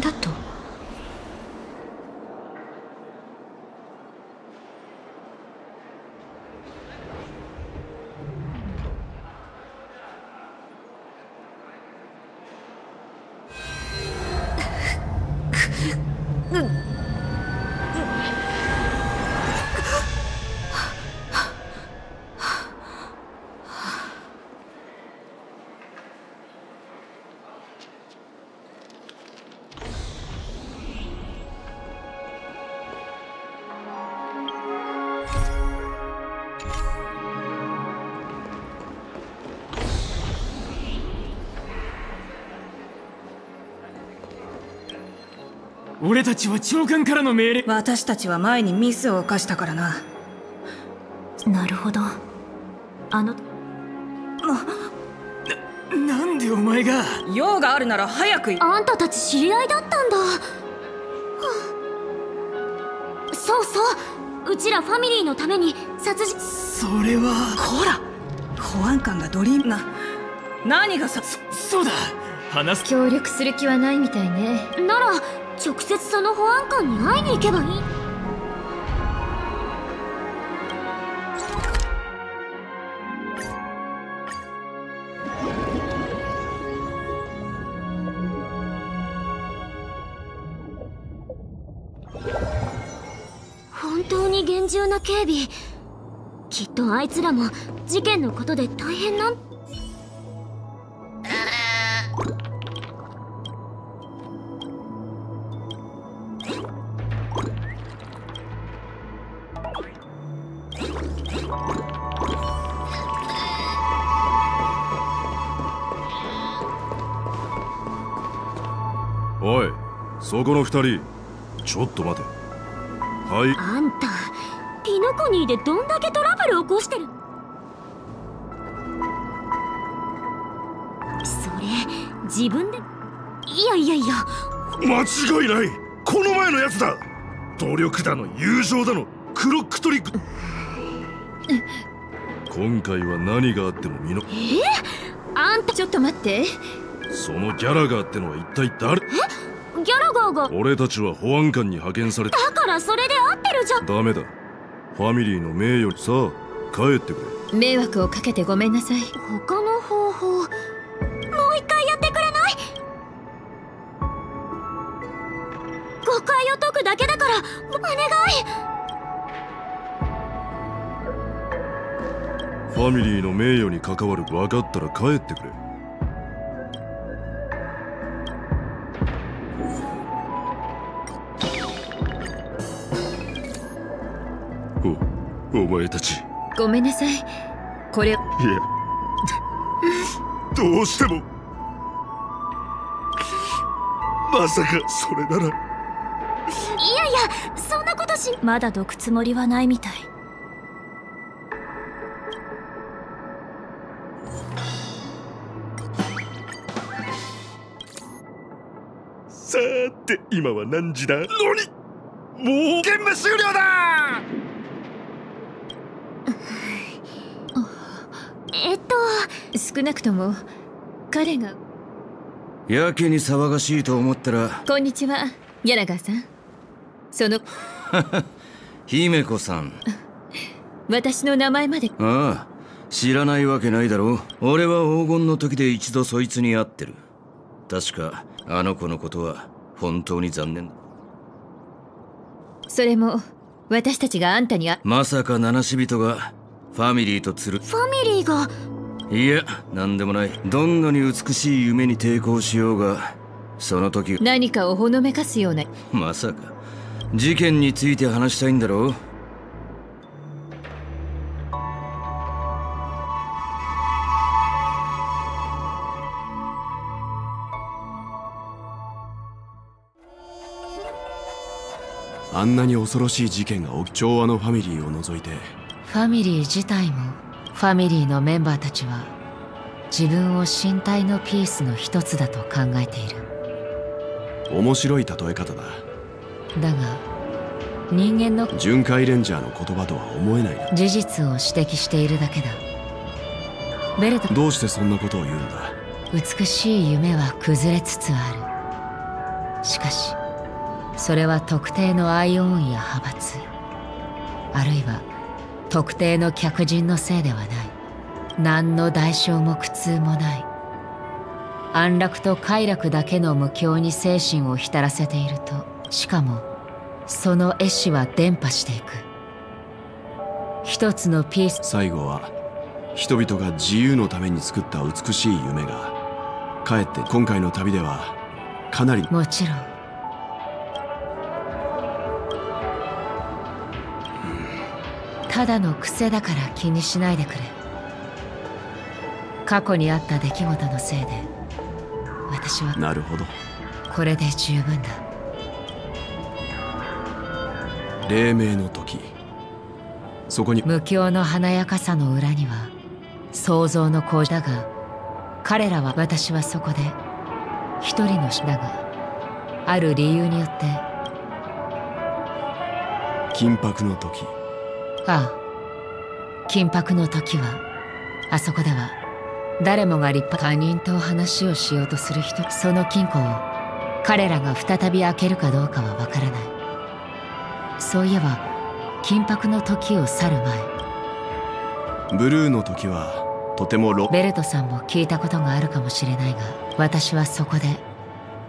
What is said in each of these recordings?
だと。俺たちは長官からの命令。私たちは前にミスを犯したからな。なるほど。あのなんでお前が？用があるなら早くあんたたち知り合いだったんだ、はあそうそう。うちらファミリーのために殺人。それは。こら。保安官がドリームな。何がさそうだ。話す。協力する気はないみたいね。なら直接その保安官に会いに行けばいい。本当に厳重な警備。きっとあいつらも事件のことで大変なんこの二人。ちょっと待て。はい。あんたピノコニーでどんだけトラブル起こしてる？それ自分で？いやいやいや。間違いない。この前のやつだ。努力だの友情だのクロックトリック。今回は何があっても見の。えあんた。ちょっと待って。そのギャラガーってのは一体誰？ギが俺たちは保安官に派遣されただからそれで合ってるじゃん。ダメだ。ファミリーの名誉にさあ帰ってくれ。迷惑をかけてごめんなさい。他の方法もう一回やってくれない？誤解を解くだけだからお願い。ファミリーの名誉に関わる分かったら帰ってくれたち。いやごめんなさい。これどうしても。まさかそれなら。いやいやそんなことしまだどくつもりはないみたい。さーて今は何時だ？何もう。ゲーム終了だえっと少なくとも彼が。やけに騒がしいと思ったら。こんにちはギャラガーさん。その。姫子さん。私の名前まで。ああ知らないわけないだろう。俺は黄金の時で一度そいつに会ってる。確かあの子のことは本当に残念だ。それも私たちがあんたにあまさか七死人がファミリーとつる。ファミリーがいや何でもない。どんなに美しい夢に抵抗しようがその時何かをほのめかすような。まさか。事件について話したいんだろう？あんなに恐ろしい事件が起き調和のファミリーを除いて。ファミリー自体もファミリーのメンバーたちは自分を身体のピースの一つだと考えている。面白い例え方だ。だが人間の巡回レンジャーの言葉とは思えないな。事実を指摘しているだけだ。ベルト。どうしてそんなことを言うんだ？美しい夢は崩れつつある。しかしそれは特定のアイオンや派閥あるいは特定の客人のせいではない。何の代償も苦痛もない。安楽と快楽だけの無境に精神を浸らせているとしかもその絵師は伝播していく。一つのピース。最後は人々が自由のために作った美しい夢がかえって今回の旅ではかなりもちろんただの癖だから気にしないでくれ。過去にあった出来事のせいで私はなるほど。これで十分だ。黎明の時そこに無境の華やかさの裏には想像の向だが彼らは私はそこで一人の死だがある理由によって緊迫の時ああ。緊迫の時はあそこでは誰もが立派他人と話をしようとする人その金庫を彼らが再び開けるかどうかはわからない。そういえば緊迫の時を去る前。ブルーの時はとてもロベルトさんも聞いたことがあるかもしれないが私はそこで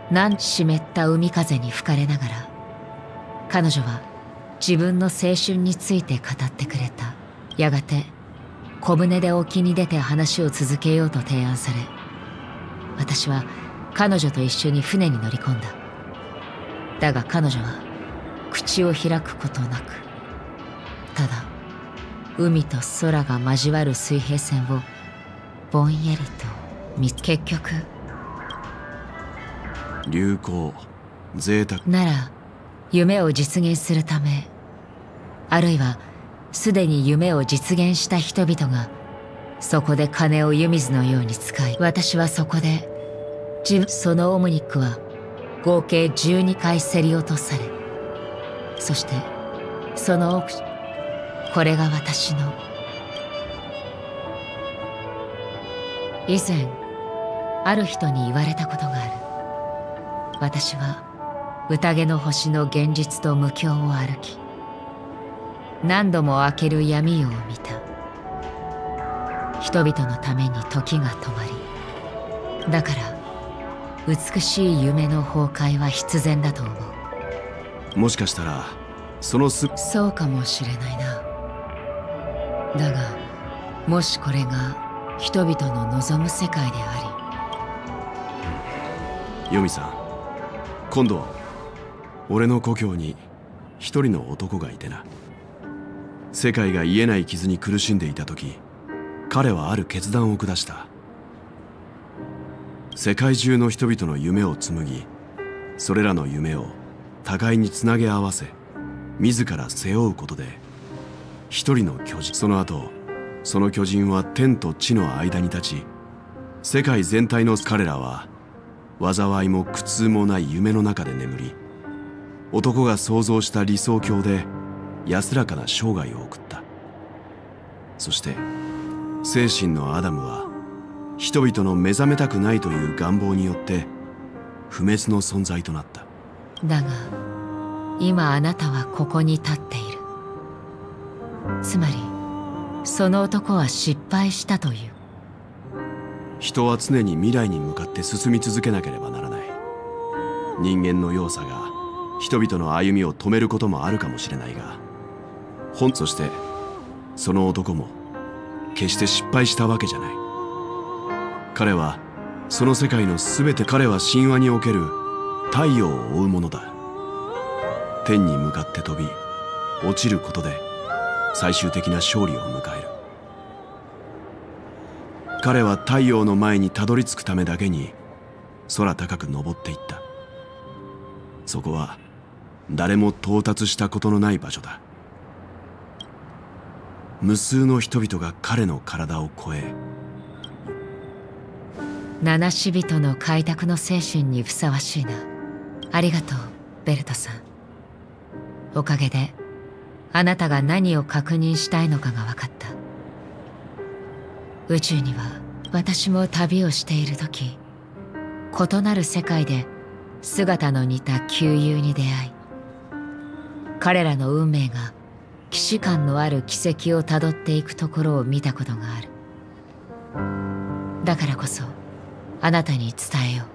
何湿った海風に吹かれながら彼女は自分の青春について語ってくれた。やがて小舟で沖に出て話を続けようと提案され私は彼女と一緒に船に乗り込んだ。だが彼女は口を開くことなくただ海と空が交わる水平線をぼんやりと見結局流行贅沢。なら夢を実現するためあるいはすでに夢を実現した人々がそこで金を湯水のように使い私はそこで自分そのオムニックは合計12回競り落とされそしてその奥これが私の以前ある人に言われたことがある。私は宴の星の現実と無境を歩き何度も開ける闇夜を見た。人々のために時が止まり。だから美しい夢の崩壊は必然だと思う。もしかしたらそのすそうかもしれないな。だがもしこれが人々の望む世界であヨミさん今度俺の故郷に一人の男がいてな世界が癒えない傷に苦しんでいた時彼はある決断を下した。世界中の人々の夢を紡ぎそれらの夢を互いにつなげ合わせ自ら背負うことで一人の巨人その後その巨人は天と地の間に立ち世界全体の彼らは災いも苦痛もない夢の中で眠り男が想像した理想郷で安らかな生涯を送った。そして精神のアダムは人々の目覚めたくないという願望によって不滅の存在となった。だが今あなたはここに立っている。つまりその男は失敗したという。人は常に未来に向かって進み続けなければならない。人間の弱さが人々の歩みを止めることもあるかもしれないが本そしてその男も決して失敗したわけじゃない。彼はその世界の全て彼は神話における太陽を追うものだ。天に向かって飛び落ちることで最終的な勝利を迎える。彼は太陽の前にたどり着くためだけに空高く登っていった。そこは誰も到達したことのない場所だ。無数の人々が彼の体を超え七死人の開拓の精神にふさわしいな。ありがとうベルトさん。おかげであなたが何を確認したいのかが分かった。宇宙には私も旅をしている時異なる世界で姿の似た旧友に出会い彼らの運命が既視感のある軌跡をたどっていくところを見たことがある。だからこそあなたに伝えよう。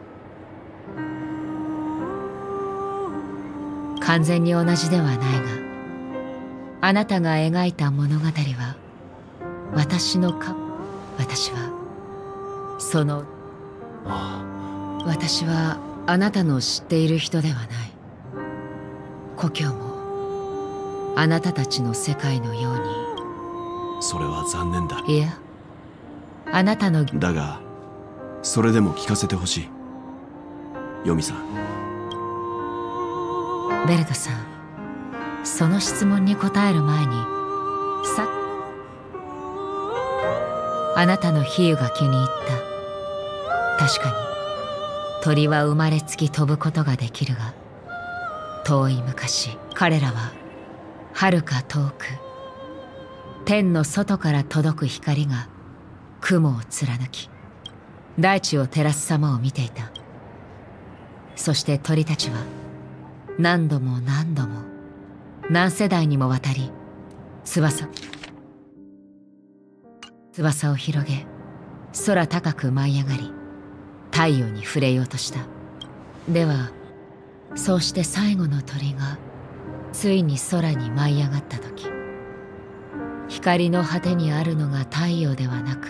完全に同じではないがあなたが描いた物語は私のか私はその私はあなたの知っている人ではない。故郷もあなたたちの世界のように。それは残念だ。いやあなたの。だがそれでも聞かせてほしい。ヨミさん。ベルトさん。その質問に答える前にさあなたの比喩が気に入った。確かに。鳥は生まれつき飛ぶことができるが遠い昔彼らは遥か遠く天の外から届く光が雲を貫き大地を照らす様を見ていた。そして鳥たちは何度も何度も何世代にもわたり翼翼を広げ空高く舞い上がり太陽に触れようとした。ではそうして最後の鳥がついに空に舞い上がった時光の果てにあるのが太陽ではなく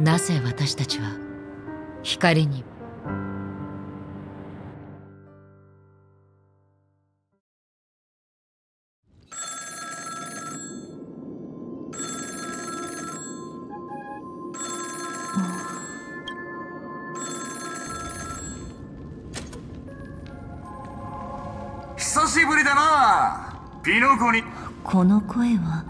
なぜ私たちは光にこの声は？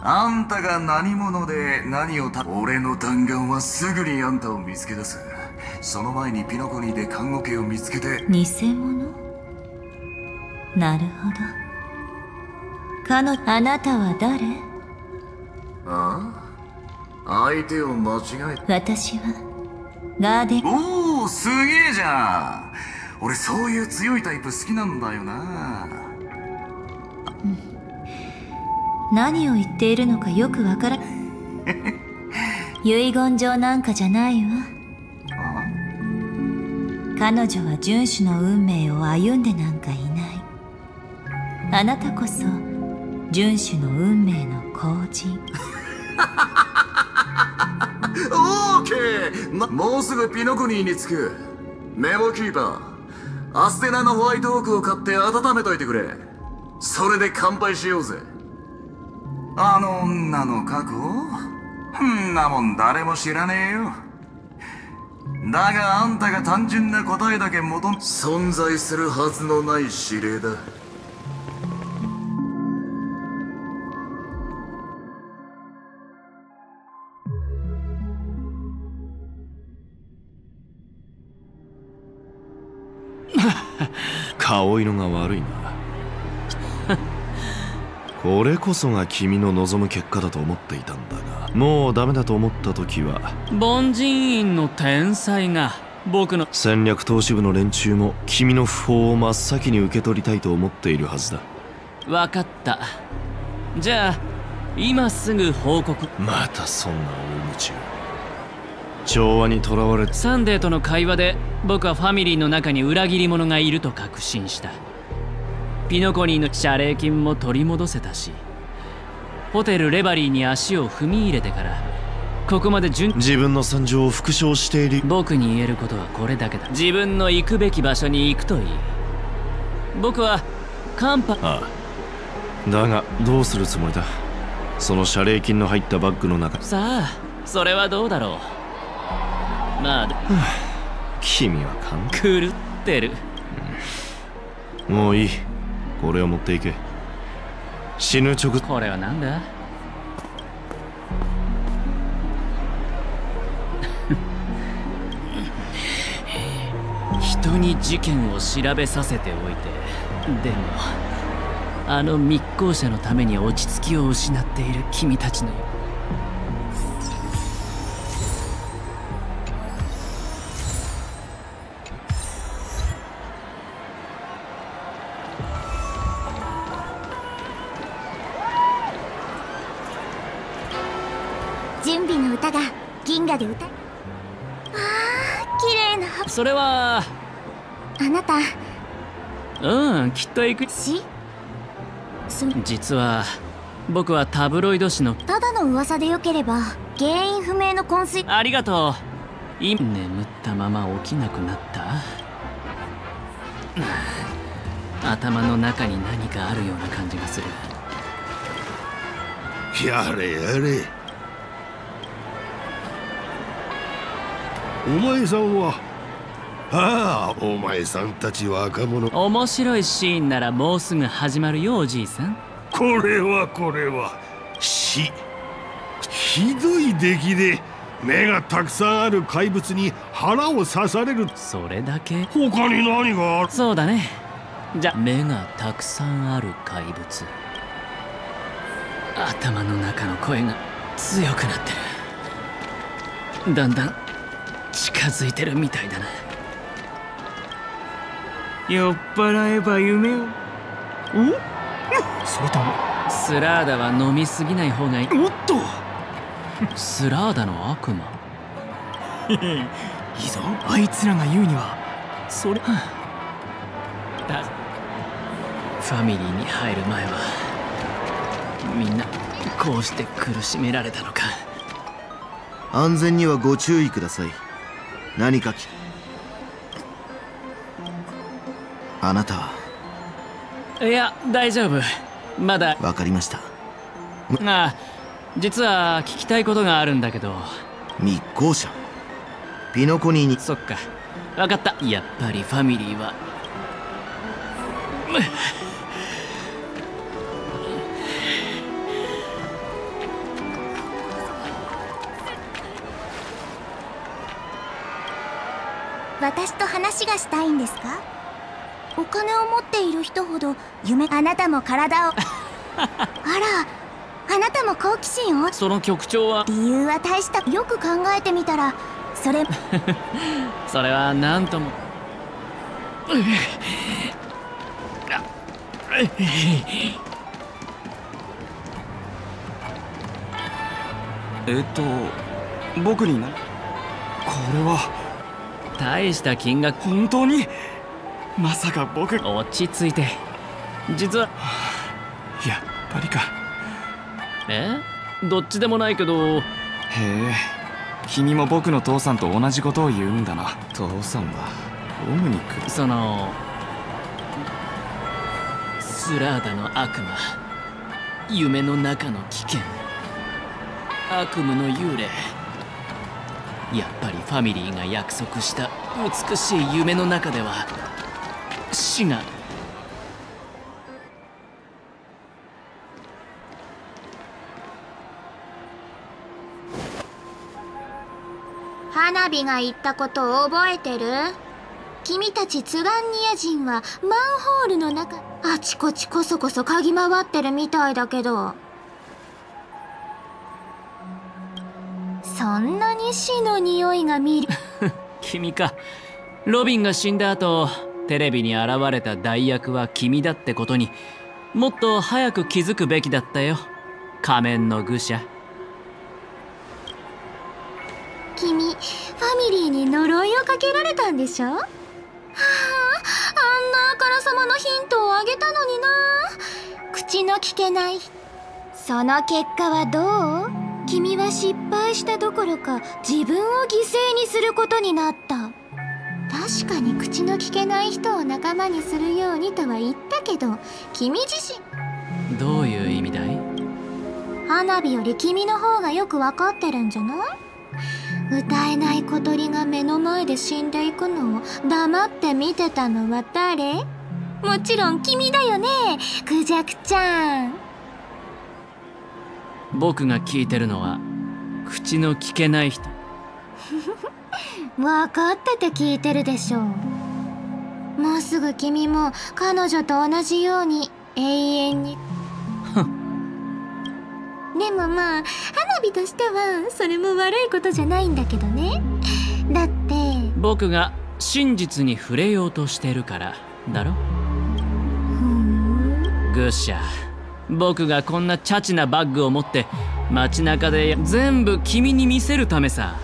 あんたが何者で何をた俺の弾丸はすぐにあんたを見つけ出す。その前にピノコニで看護家を見つけて。偽物？なるほど。彼女あなたは誰？あ？あ相手を間違え私はガーデン。おおすげえじゃん。俺そういう強いタイプ好きなんだよな何を言っているのかよくわから 遺言状なんかじゃないわ。彼女は遵守の運命を歩んでなんかいない。あなたこそ遵守の運命の後人。オーケー、ま、もうすぐピノコニーに着く。メモキーパー。アステナのホワイトオークを買って温めといてくれ。それで乾杯しようぜあの女の過去んなもん誰も知らねえよ。だがあんたが単純な答えだけ求め存在するはずのない指令だ。顔色が悪いな。これこそが君の望む結果だと思っていたんだがもうダメだと思った時は凡人院の天才が僕の戦略投資部の連中も君の訃報を真っ先に受け取りたいと思っているはずだ。分かった。じゃあ今すぐ報告。またそんな大夢中調和にとらわれサンデーとの会話で僕はファミリーの中に裏切り者がいると確信したピノコニーの謝礼金も取り戻せたしホテルレバリーに足を踏み入れてからここまで順自分の惨状を復唱している。僕に言えることはこれだけだ。自分の行くべき場所に行くといい。僕はカンパああ。だがどうするつもりだ？その謝礼金の入ったバッグの中。さあそれはどうだろう。まあ 君は勘。狂ってる、うん、もういいこれを持っていけ。死ぬ直これは何だ？人に事件を調べさせておいて。でもあの密航者のために落ち着きを失っている君たちの銀河で歌ああ綺麗なそれは。あなた。うんきっと行く。し？実は僕はタブロイド紙の。ただの噂でよければ原因不明の昏睡。ありがとう。今眠ったまま起きなくなった。頭の中に何かあるような感じがする。やれやれお前さんは？ああお前さんたち若者。面白いシーンならもうすぐ始まるよおじいさん。これはこれは。死。ひどい出来で目がたくさんある怪物に腹を刺される。それだけ？他に何がある？そうだね。じゃ目がたくさんある怪物。頭の中の声が強くなってる。だんだん近づいてるみたいだな酔っ払えば夢を。お？それとも。スラーダは飲みすぎない方がいい。おっと。スラーダの悪魔。いいぞ。あいつらが言うには。それ。だ。ファミリーに入る前はみんなこうして苦しめられたのか。安全にはご注意ください何かきあなたは？いや大丈夫。まだ。わかりました。ああ実は聞きたいことがあるんだけど。密航者。ピノコニーに。そっか。分かった。やっぱりファミリーは私と話がしたいんですか？お金を持っている人ほど夢あなたも体を。あらあなたも好奇心を？その局長は？理由は大した。よく考えてみたらそれ。それは何とも。えっと僕にな。これは大した金額本当にまさか僕落ち着いて。実は。やっぱりか。え？どっちでもないけど。へえ。君も僕の父さんと同じことを言うんだな。父さんはオムニック。そのスラーダの悪魔。夢の中の危険。悪夢の幽霊やっぱりファミリーが約束した美しい夢の中では死が。花火が言ったことを覚えてる？君たちツガンニア人はマンホールの中あちこちこそこそ嗅ぎ回ってるみたいだけど。そんなに死の匂いが見る。君か。ロビンが死んだ後テレビに現れた代役は君だってことにもっと早く気づくべきだったよ。仮面の愚者。君ファミリーに呪いをかけられたんでしょ？はああんなあからさまのヒントをあげたのにな。口の聞けない。その結果はどう？君は失敗したどころか自分を犠牲にすることになった。確かに口の聞けない人を仲間にするようにとは言ったけど君自身。どういう意味だい？花火より君の方がよく分かってるんじゃない？歌えない小鳥が目の前で死んでいくのを黙って見てたのは誰？もちろん君だよねクジャクちゃん僕が聞いてるのは口の聞けない人。分かってて聞いてるでしょう。もうすぐ君も彼女と同じように永遠に。でもまあ花火としてはそれも悪いことじゃないんだけどね。だって。僕が真実に触れようとしてるからだろ。グッシャ僕がこんなチャチなバッグを持って街中で全部君に見せるためさ。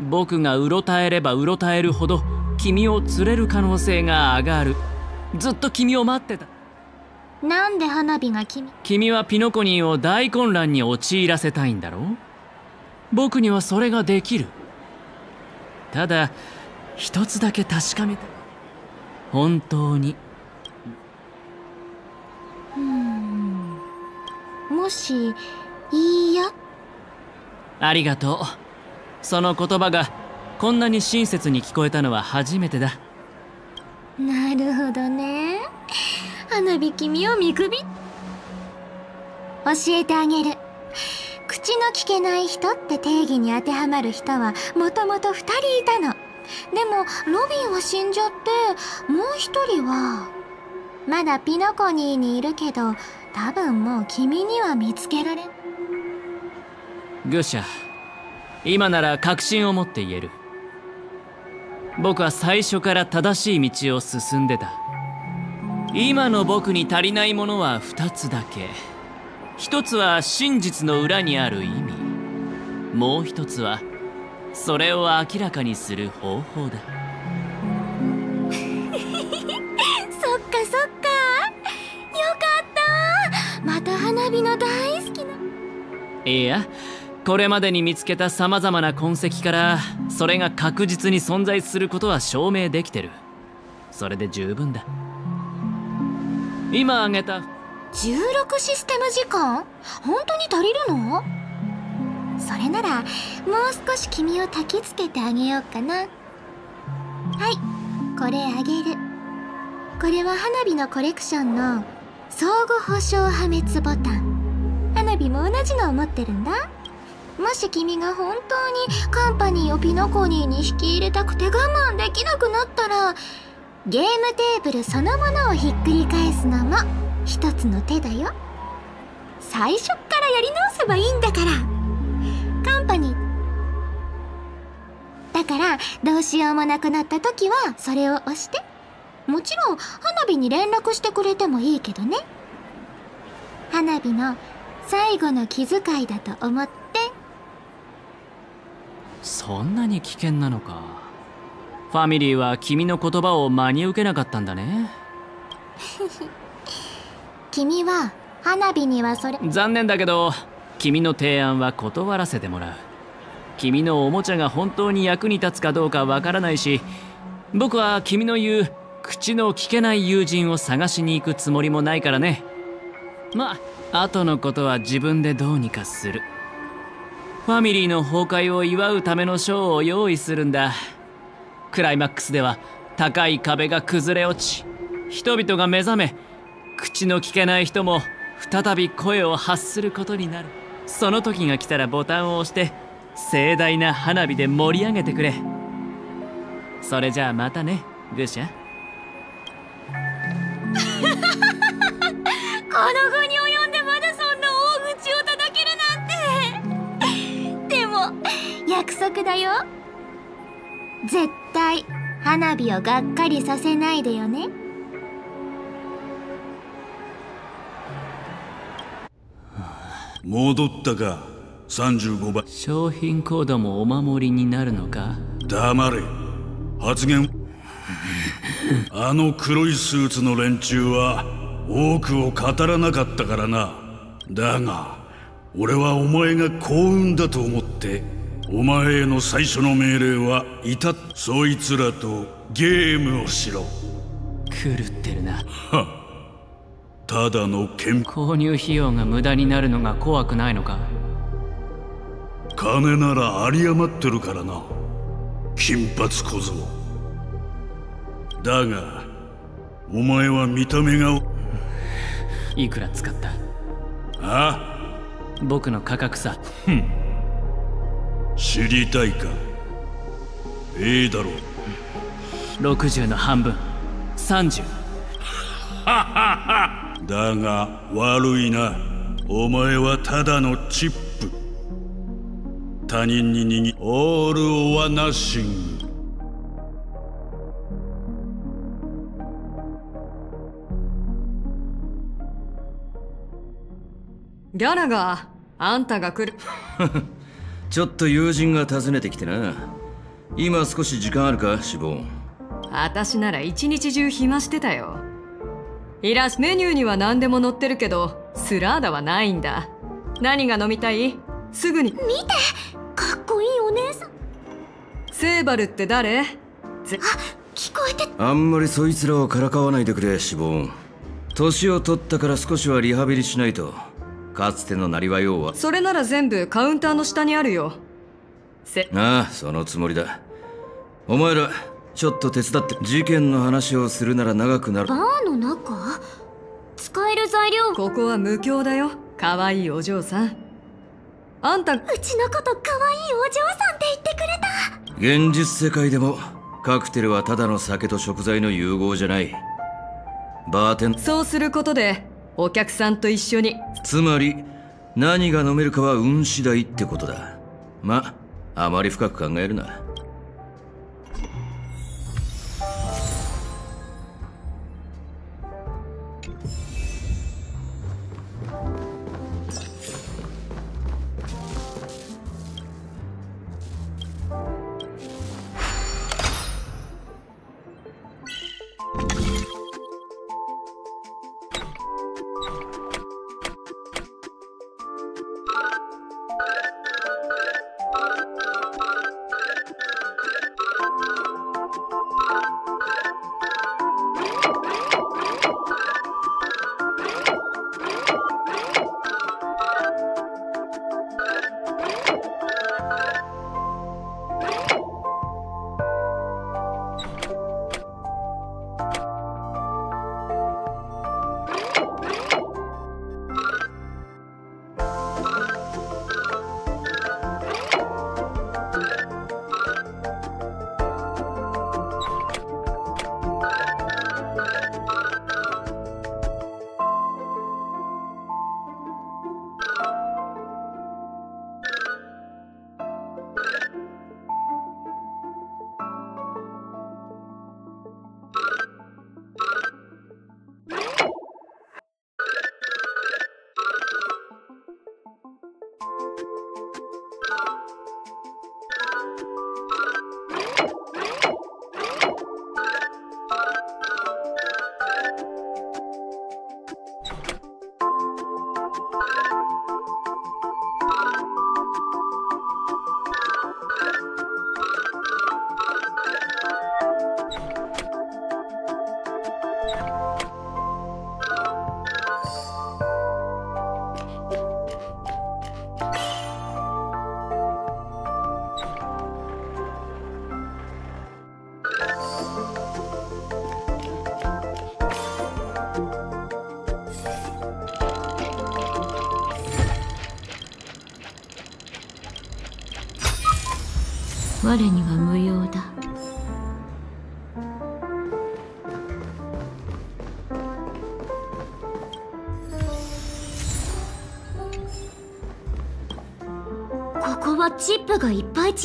僕がうろたえればうろたえるほど君を釣れる可能性が上がる。ずっと君を待ってた。なんで花火が君？君はピノコニーを大混乱に陥らせたいんだろう？僕にはそれができる。ただ一つだけ確かめたい。本当にもしいいや？ありがとう。その言葉がこんなに親切に聞こえたのは初めてだ。なるほどね。花火君を見くび教えてあげる。口の聞けない人って定義に当てはまる人はもともと2人いたの。でもロビンは死んじゃってもう1人はまだピノコニーにいるけど多分もう君には見つけられん。グシャ今なら確信を持って言える。僕は最初から正しい道を進んでた。今の僕に足りないものは2つだけ。一つは真実の裏にある意味。もう一つはそれを明らかにする方法だ。花火の大好きな。いや。これまでに見つけたさまざまな痕跡からそれが確実に存在することは証明できてる。それで十分だ。今挙げた。16システム時間？本当に足りるの？それならもう少し君を焚きつけてあげようかな。はいこれあげる。これは花火のコレクションの相互保証破滅ボタン。花火も同じのを持ってるんだ。もし君が本当にカンパニーをピノコニーに引き入れたくて我慢できなくなったらゲームテーブルそのものをひっくり返すのも一つの手だよ。最初っからやり直せばいいんだから。カンパニー。だからどうしようもなくなった時はそれを押して。もちろん花火に連絡してくれてもいいけどね。花火の最後の気遣いだと思って。そんなに危険なのか。ファミリーは君の言葉を真に受けなかったんだね。君は花火にはそれ。残念だけど君の提案は断らせてもらう。君のおもちゃが本当に役に立つかどうかわからないし僕は君の言う口の聞けない友人を探しに行くつもりもないからね。まあ後のことは自分でどうにかする。ファミリーの崩壊を祝うためのショーを用意するんだ。クライマックスでは高い壁が崩れ落ち人々が目覚め口の聞けない人も再び声を発することになる。その時が来たらボタンを押して盛大な花火で盛り上げてくれ。それじゃあまたね愚者。この後に及んでまだそんな大口を叩けるなんて。でも約束だよ。絶対花火をがっかりさせないでよね。戻ったか。35番商品コードもお守りになるのか？黙れ。発言あの黒いスーツの連中は多くを語らなかったからな。だが俺はお前が幸運だと思ってお前への最初の命令はいたそいつらとゲームをしろ。狂ってるな。ただの剣。購入費用が無駄になるのが怖くないのか？金なら有り余ってるからな。金髪小僧だがお前は見た目がいくら使った？あ？僕の価格さ。知りたいか？ええだろう。60の半分。30だが悪いな。お前はただのチップ。他人に握オール・オア・ナッシングギャラがあんたが来る。ちょっと友人が訪ねてきてな。今少し時間あるかシボン。私なら一日中暇してたよ。いらメニューには何でも載ってるけどスラーダはないんだ。何が飲みたい？すぐに。見てかっこいいお姉さん。セーバルって誰？聞こえて。あんまりそいつらをからかわないでくれシボン。年を取ったから少しはリハビリしないとかつてのなりわいをは？それなら全部カウンターの下にあるよ。せ。ああそのつもりだ。お前らちょっと手伝って事件の話をするなら長くなる。バーの中？使える材料？ここは無教だよ。可愛いお嬢さん。あんたうちのこと可愛いお嬢さんって言ってくれた。現実世界でもカクテルはただの酒と食材の融合じゃない。バーテンそうすることでお客さんと一緒に。つまり何が飲めるかは運次第ってことだ。まあまり深く考えるな。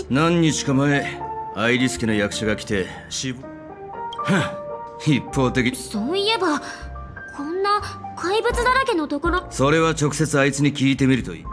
何日か前アイリス家の役者が来て死亡はっ一方的。そういえばこんな怪物だらけのところ。それは直接あいつに聞いてみるといい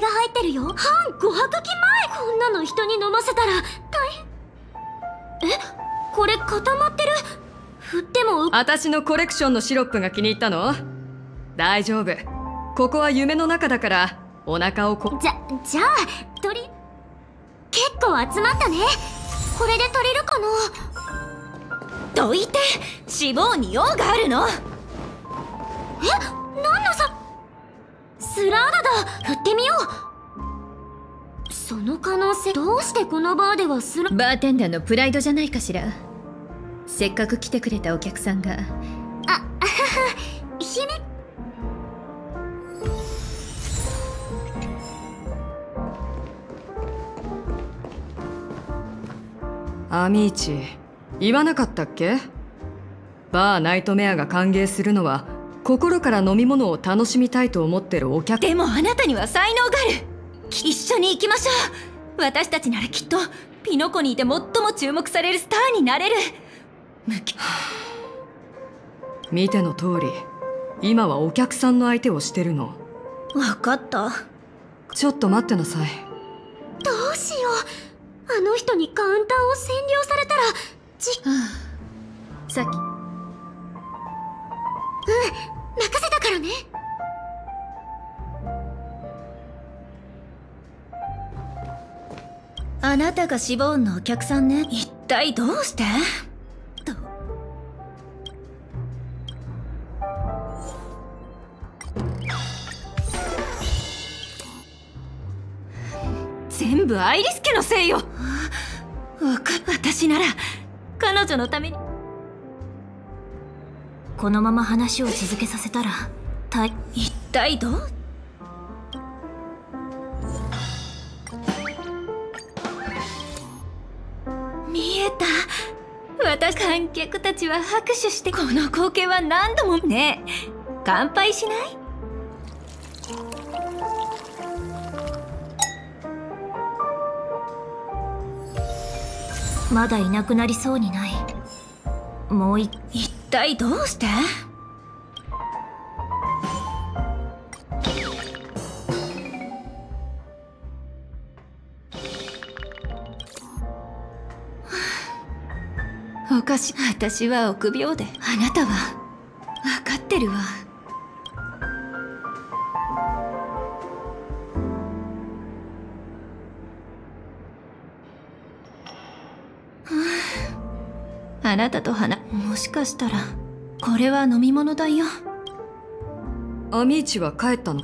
が入ってるよ。半琥珀期前こんなの人に飲ませたら大変。えこれ固まってる？振っても私のコレクションのシロップが気に入ったの？大丈夫。ここは夢の中だからお腹をこじゃじゃあ鳥結構集まったね。これで足りるかな？どいて脂肪に用があるの。え？なんのさスラーダだ。振ってみよう。その可能性。どうしてこのバーではスラバーテンダーのプライドじゃないかしら。せっかく来てくれたお客さんが。ああはは。姫アミーチ言わなかったっけ？バーナイトメアが歓迎するのは心から飲み物を楽しみたいと思ってるお客。でもあなたには才能がある。一緒に行きましょう。私たちならきっとピノコニーで最も注目されるスターになれる。見ての通り今はお客さんの相手をしてるの。分かった。ちょっと待ってなさい。どうしよう。あの人にカウンターを占領されたらじさっきうん任せたからね。あなたがシボーンのお客さんね。一体どうして？と。全部アイリス家のせいよ。わか私なら彼女のためにこのまま話を続けさせたらたい一体どう？見えた。私観客たちは拍手してこの光景は何度もね乾杯しない？まだいなくなりそうにない。もうい一体どうして？おかしい私は臆病で。あなたは？分かってるわあなたと話もしかしたらこれは飲み物代よ。アミーチは帰ったの？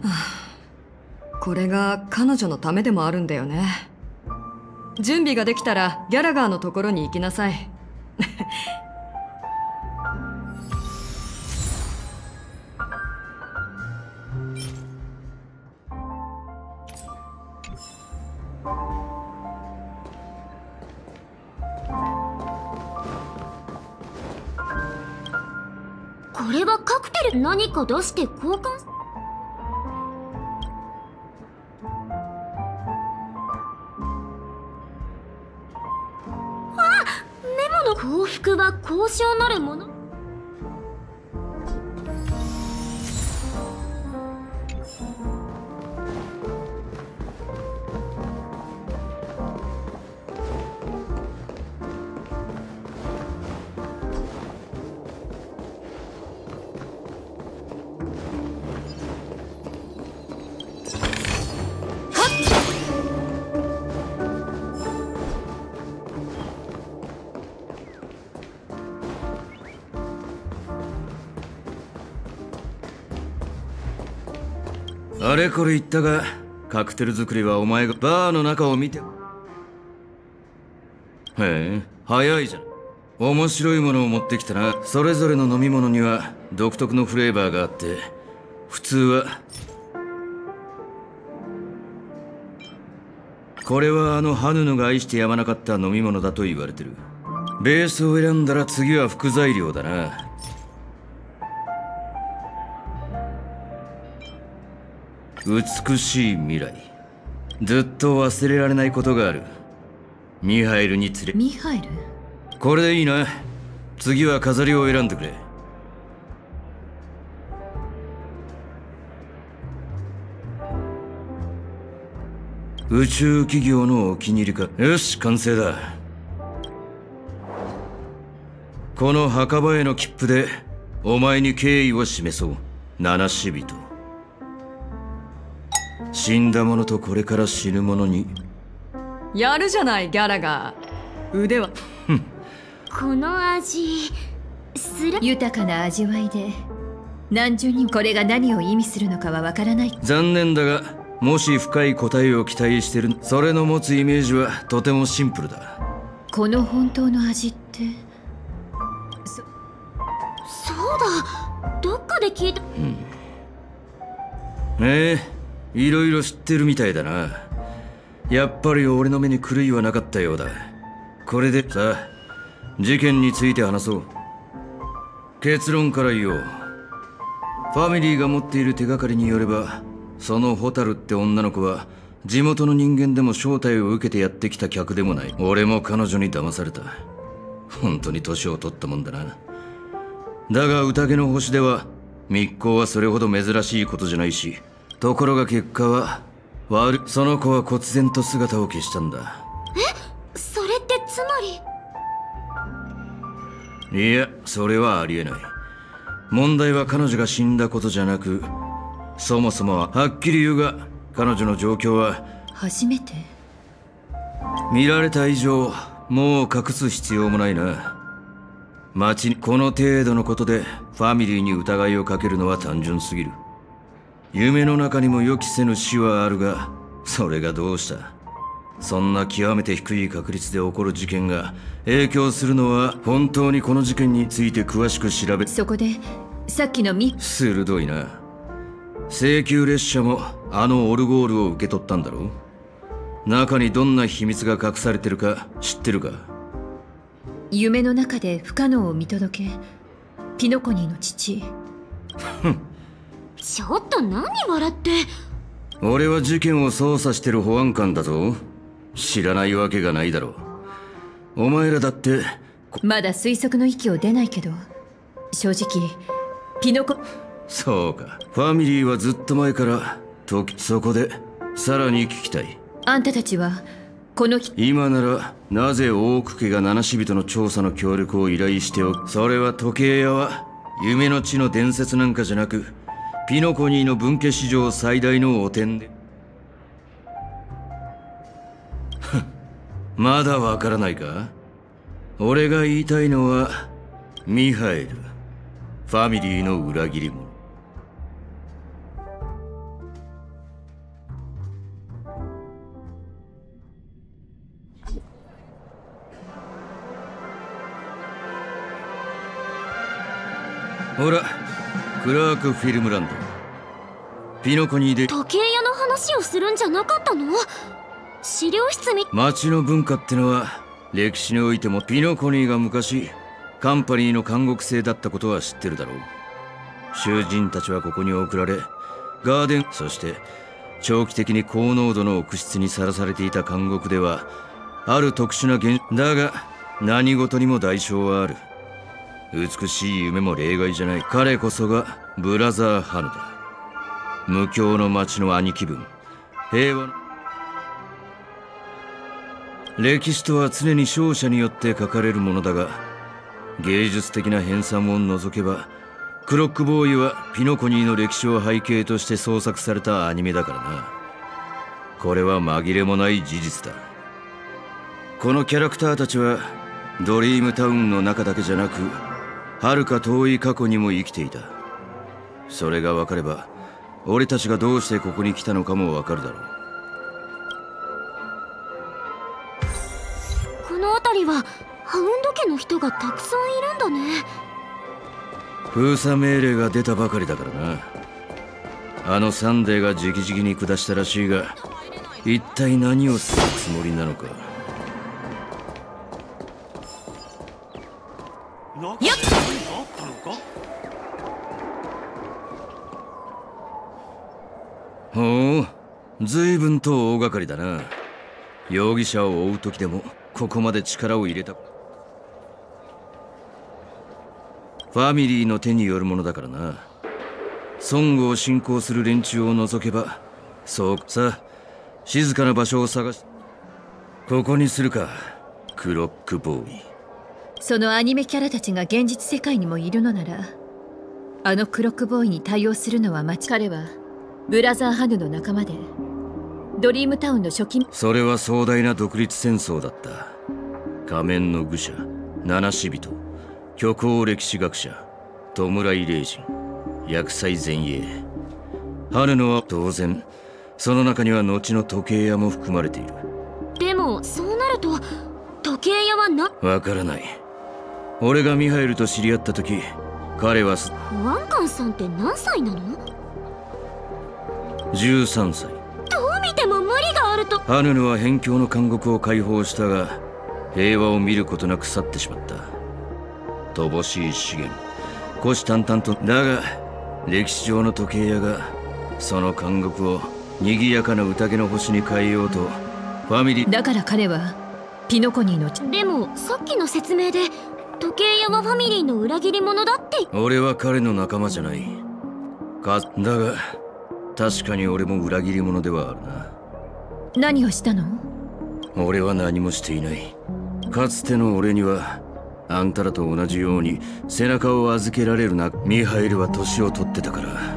これが彼女のためでもあるんだよね。準備ができたらギャラガーのところに行きなさいこれはカクテル何か出して交換？あメモの。幸福は交渉なるもの？あれこれ言ったがカクテル作りはお前がバーの中を見て。へえ早いじゃん。面白いものを持ってきたな。それぞれの飲み物には独特のフレーバーがあって普通はこれはあのハヌヌが愛してやまなかった飲み物だと言われてる。ベースを選んだら次は副材料だな。美しい未来。ずっと忘れられないことがある。ミハイルに連れ。ミハイル？これでいいな。次は飾りを選んでくれ。宇宙企業のお気に入りか。よし完成だ。この墓場への切符でお前に敬意を示そう。七死人死んだ者とこれから死ぬ者に。やるじゃないギャラが。腕は。この味すら豊かな味わいで何重にこれが何を意味するのかはわからない。残念だがもし深い答えを期待してるそれの持つイメージはとてもシンプルだ。この本当の味ってそうだ。どっかで聞いた。うん。ええいろいろ知ってるみたいだな。やっぱり俺の目に狂いはなかったようだ。これでさあ事件について話そう。結論から言おう。ファミリーが持っている手がかりによればそのホタルって女の子は地元の人間でも招待を受けてやってきた客でもない。俺も彼女に騙された。本当に年を取ったもんだな。だが宴の星では密航はそれほど珍しいことじゃないしところが結果は悪いその子は忽然と姿を消したんだ。え？それってつまり？いやそれはありえない。問題は彼女が死んだことじゃなくそもそもははっきり言うが彼女の状況は初めて？見られた以上もう隠す必要もないな。町にこの程度のことでファミリーに疑いをかけるのは単純すぎる夢の中にも予期せぬ死はあるがそれがどうした？そんな極めて低い確率で起こる事件が影響するのは本当にこの事件について詳しく調べそこでさっきのミ鋭いな。請求列車もあのオルゴールを受け取ったんだろう？中にどんな秘密が隠されてるか知ってるか？夢の中で不可能を見届けピノコニーの父ちょっと何笑って。俺は事件を捜査してる保安官だぞ。知らないわけがないだろう。お前らだってまだ推測の域を出ないけど。正直ピノコそうか。ファミリーはずっと前から時そこでさらに聞きたい。あんたたちはこの今ならなぜ大奥家が七死人の調査の協力を依頼しておく。それは時計屋は夢の地の伝説なんかじゃなくピノコニーの分家史上最大の汚点で。まだわからないか？俺が言いたいのはミハエル。ファミリーの裏切り者。ほら。クラークフィルムランド。ピノコニーで時計屋の話をするんじゃなかったの？資料室み町の文化ってのは歴史においてもピノコニーが昔カンパニーの監獄制だったことは知ってるだろう。囚人たちはここに送られガーデンそして長期的に高濃度の奥室にさらされていた監獄ではある特殊な現だが何事にも代償はある美しい夢も例外じゃない。彼こそがブラザーハヌだ。無教の町の兄貴分。平和の。歴史とは常に勝者によって書かれるものだが芸術的な編纂を除けばクロックボーイはピノコニーの歴史を背景として創作されたアニメだからな。これは紛れもない事実だ。このキャラクターたちはドリームタウンの中だけじゃなくはるか遠い過去にも生きていた。それが分かれば俺たちがどうしてここに来たのかもわかるだろう。この辺りはハウンド家の人がたくさんいるんだね。封鎖命令が出たばかりだからな。あのサンデーが直々に下したらしいが一体何をするつもりなのかほう。随分と大掛かりだな。容疑者を追う時でもここまで力を入れたファミリーの手によるものだからな。孫悟を信仰する連中を除けばそうさ静かな場所を探しここにするか。クロックボーイ。そのアニメキャラたちが現実世界にもいるのならあのクロックボーイに対応するのは待ち彼はブラザーハヌの仲間でドリームタウンの初期それは壮大な独立戦争だった。仮面の愚者七死人虚構歴史学者弔い霊人薬剤前衛。春野は当然その中には後の時計屋も含まれている。でもそうなると時計屋はなわからない。俺がミハエルと知り合った時彼はす保安官さんって何歳なの？13歳。どう見ても無理があると。ハヌヌは辺境の監獄を解放したが平和を見ることなく去ってしまった。乏しい資源。虎視眈々と。だが歴史上の時計屋がその監獄を賑やかな宴の星に変えようとファミリーだから彼はピノコニーのでもさっきの説明で時計屋はファミリーの裏切り者だって。俺は彼の仲間じゃない。かだが確かに俺も裏切り者ではあるな。何をしたの？俺は何もしていない。かつての俺にはあんたらと同じように背中を預けられるなミハイルは年を取ってたから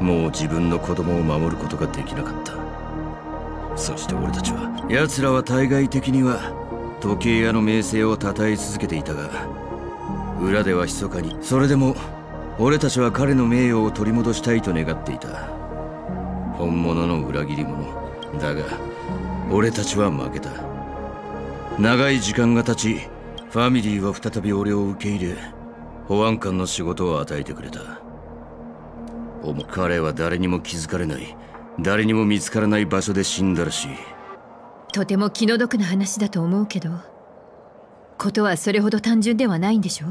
もう自分の子供を守ることができなかった。そして俺たちは奴らは対外的には時計屋の名声を称え続けていたが裏では密かにそれでも俺たちは彼の名誉を取り戻したいと願っていた本物の裏切り者。だが俺たちは負けた。長い時間が経ちファミリーは再び俺を受け入れ保安官の仕事を与えてくれた。彼は誰にも気づかれない。誰にも見つからない場所で死んだらしい。とても気の毒な話だと思うけどことはそれほど単純ではないんでしょ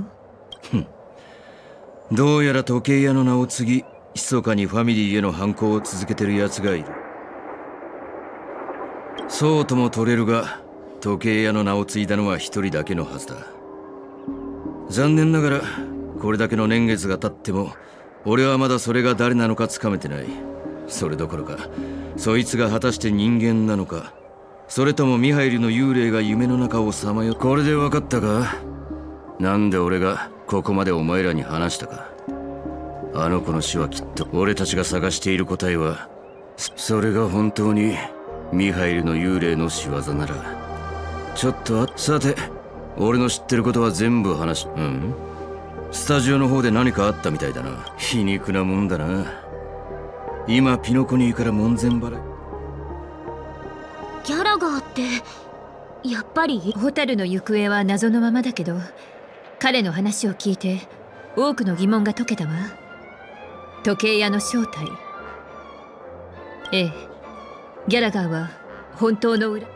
どうやら時計屋の名を継ぎ密かにファミリーへの反抗を続けてる奴がいる。そうとも取れるが時計屋の名を継いだのは一人だけのはずだ。残念ながらこれだけの年月が経っても俺はまだそれが誰なのかつかめてない。それどころかそいつが果たして人間なのかそれともミハイルの幽霊が夢の中をさまよこれで分かったか？なんで俺がここまでお前らに話したか？あの子の死はきっと俺たちが探している答えはそれが本当にミハイルの幽霊の仕業ならちょっとあさて俺の知ってることは全部話うん？スタジオの方で何かあったみたいだな。皮肉なもんだな。今ピノコニーから門前払い。ギャラガーってやっぱりホタルの行方は謎のままだけど彼の話を聞いて多くの疑問が解けたわ。時計屋の正体。ええ。ギャラガーは本当の裏。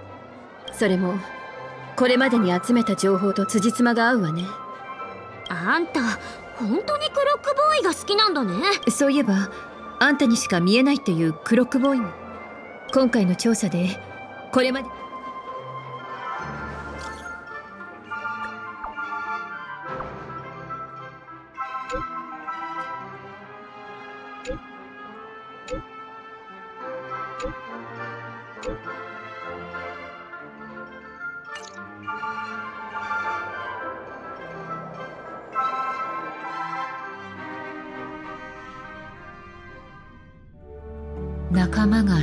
それもこれまでに集めた情報と辻褄が合うわね。あんた本当にクロックボーイが好きなんだね。そういえばあんたにしか見えないっていうクロックボーイも今回の調査でこれまで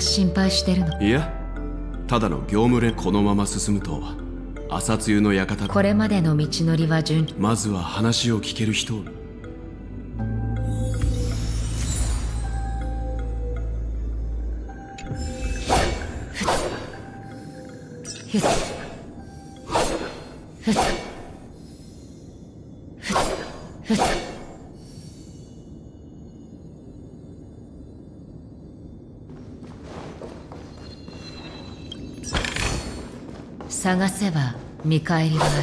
心配してるの。いやただの業務連このまま進むと朝露の館。これまでの道のりは順。まずは話を聞ける人を見返りがある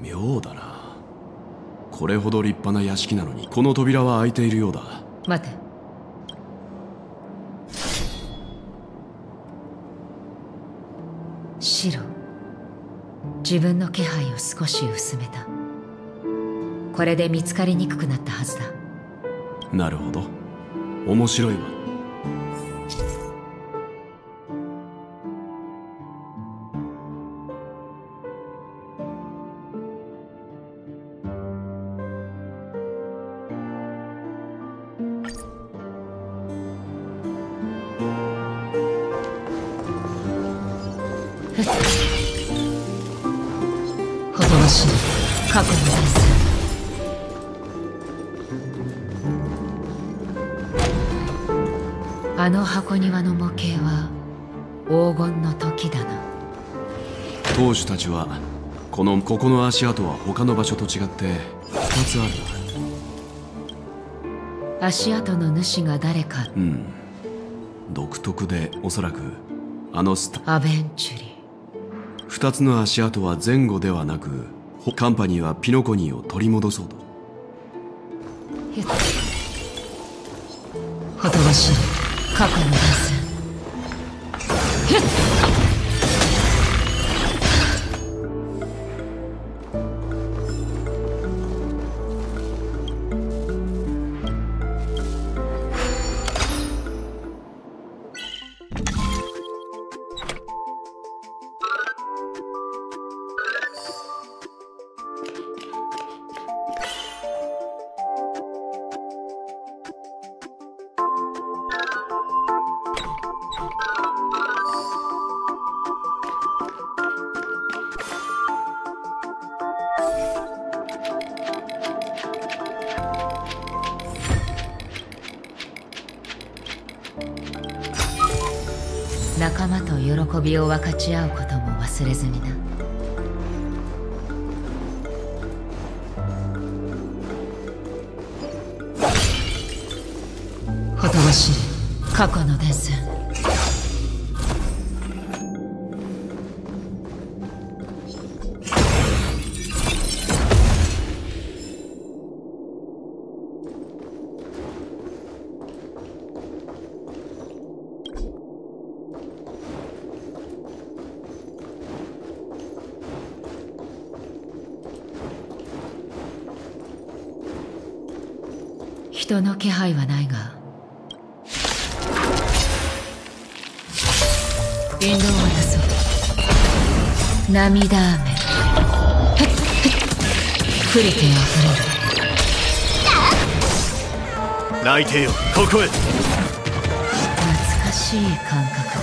妙だな。これほど立派な屋敷なのにこの扉は開いているようだ。待て。白自分の気配を少し薄めた。これで見つかりにくくなったはずだ。なるほど面白いわ。このここの足跡は他の場所と違って2つある。足跡の主が誰か。なうん。独特でおそらくあのスタアベンチュリ2つの足跡は前後ではなくほカンパニーはピノコニーを取り戻そうと。ーほとばしい過去の伝説人の気配はないが引導を渡そう涙雨あふれる。泣いてよここへ。懐かしい感覚だ。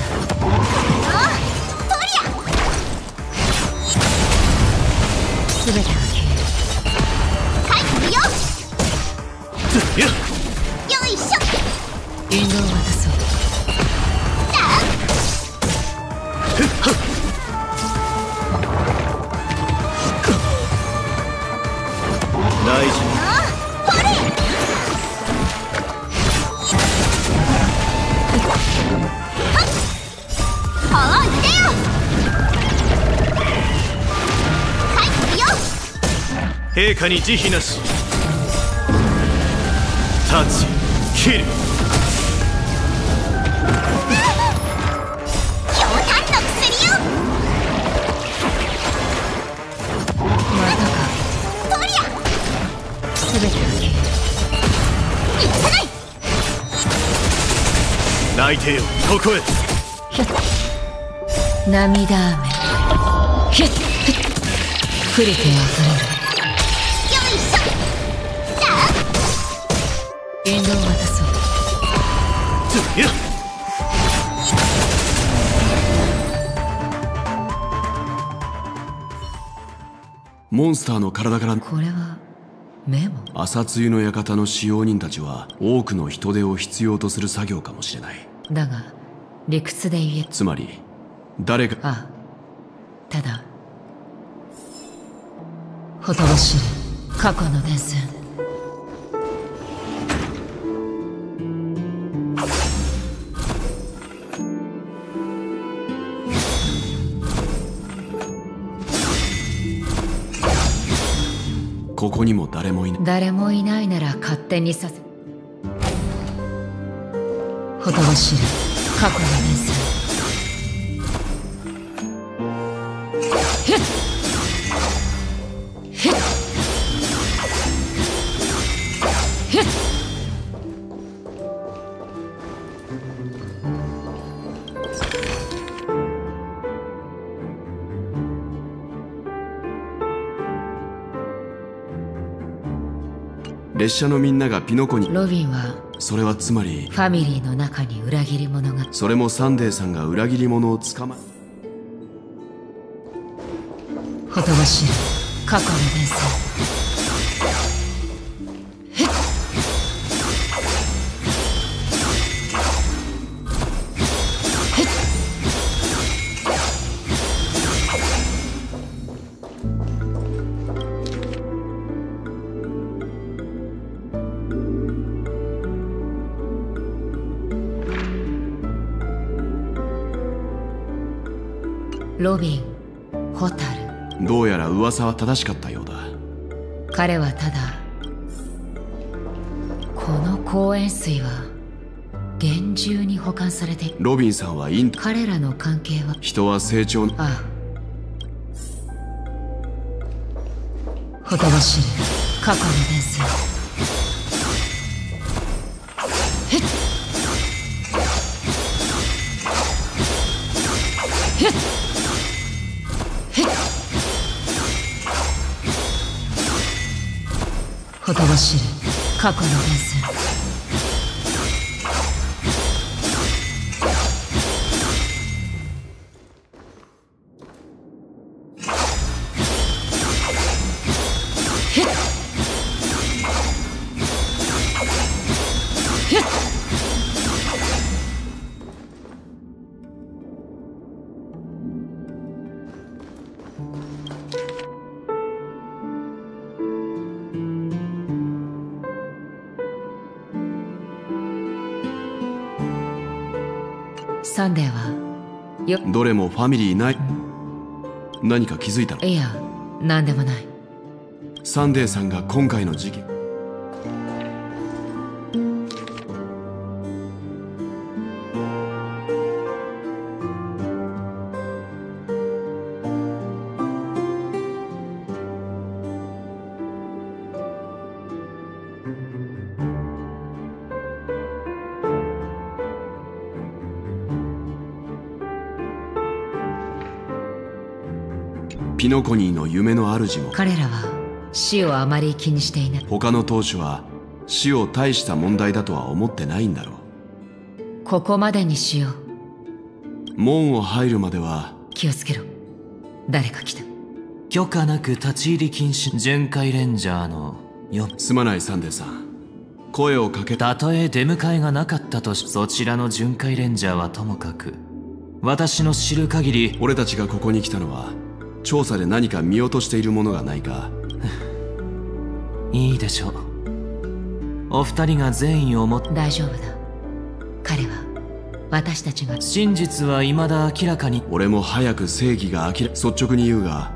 全てが消えるいしょ。引導を渡そう大事。においでよはいよ陛下に慈悲なしち切る。ひょうたんの薬よトリア全てが消える。許さない。泣いてよここへ涙雨。ひっひっ降りてあふれるモンスターの体から。これはメモ？朝露の館の使用人たちは多くの人手を必要とする作業かもしれない。だが理屈で言え。つまり誰か。ああただほとばしる過去の伝線ここにも誰もいない。誰もいないなら勝手にさせほとばしる。過去の伝線列車のみんながピノコに。ロビンはそれはつまりファミリーの中に裏切り者が。それもサンデーさんが裏切り者を捕まほとばしる過去の伝線噂は正しかったようだ。彼はただこの公園水は厳重に保管されてロビンさんはイン彼らの関係は人は成長。ああ。ほとばしる過去の伝説知る過去の伝説サンデーはよどれもファミリーない。何か気づいたの？いや何でもない。サンデーさんが今回の事件ノコニーの夢の主も彼らは死をあまり気にしていない。他の当主は死を大した問題だとは思ってないんだろここまでにしよう。う門を入るまでは気をつけろ。誰か来た。許可なく立ち入り禁止。巡回レンジャーのよすまないサンデーさん。声をかけたとえ出迎えがなかったとしそちらの巡回レンジャーはともかく。私の知る限り俺たちがここに来たのは調査で何か見落としているものがないか。いいでしょう。お二人が善意を持って大丈夫だ。彼は私たちが真実は未だ明らかに。俺も早く正義が明ら率直に言うが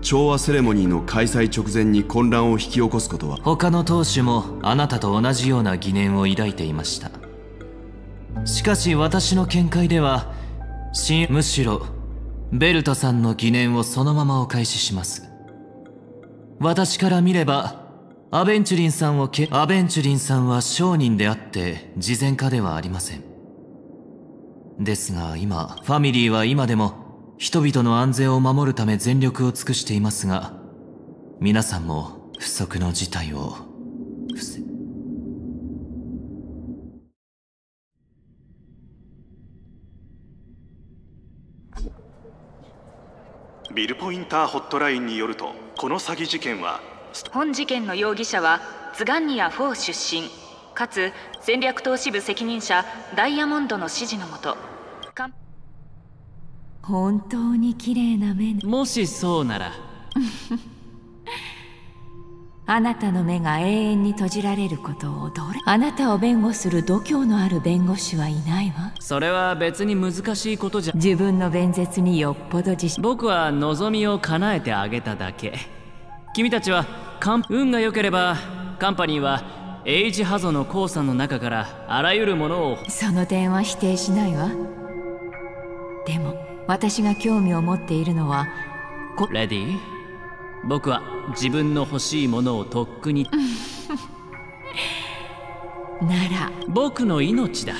調和セレモニーの開催直前に混乱を引き起こすことは。他の当主もあなたと同じような疑念を抱いていました。しかし私の見解ではしむしろベルトさんの疑念をそのままお返しします。私から見ればアベンチュリンさんをけアベンチュリンさんは商人であって慈善家ではありません。ですが今ファミリーは今でも人々の安全を守るため全力を尽くしていますが皆さんも不測の事態をビルポインターホットラインによるとこの詐欺事件は本事件の容疑者はツガンニア4出身。かつ戦略投資部責任者ダイヤモンドの指示のもと。か本当に綺麗な目ね。もしそうならあなたの目が永遠に閉じられることを驚いあなたを弁護する度胸のある弁護士はいないわ。それは別に難しいことじゃ。自分の弁舌によっぽど自信。僕は望みを叶えてあげただけ。君たちはカン運が良ければカンパニーはエイジハゾの鉱山の中からあらゆるものを。その点は否定しないわ。でも私が興味を持っているのはレディ僕は自分の欲しいものをとっくに。なら。僕の命だ。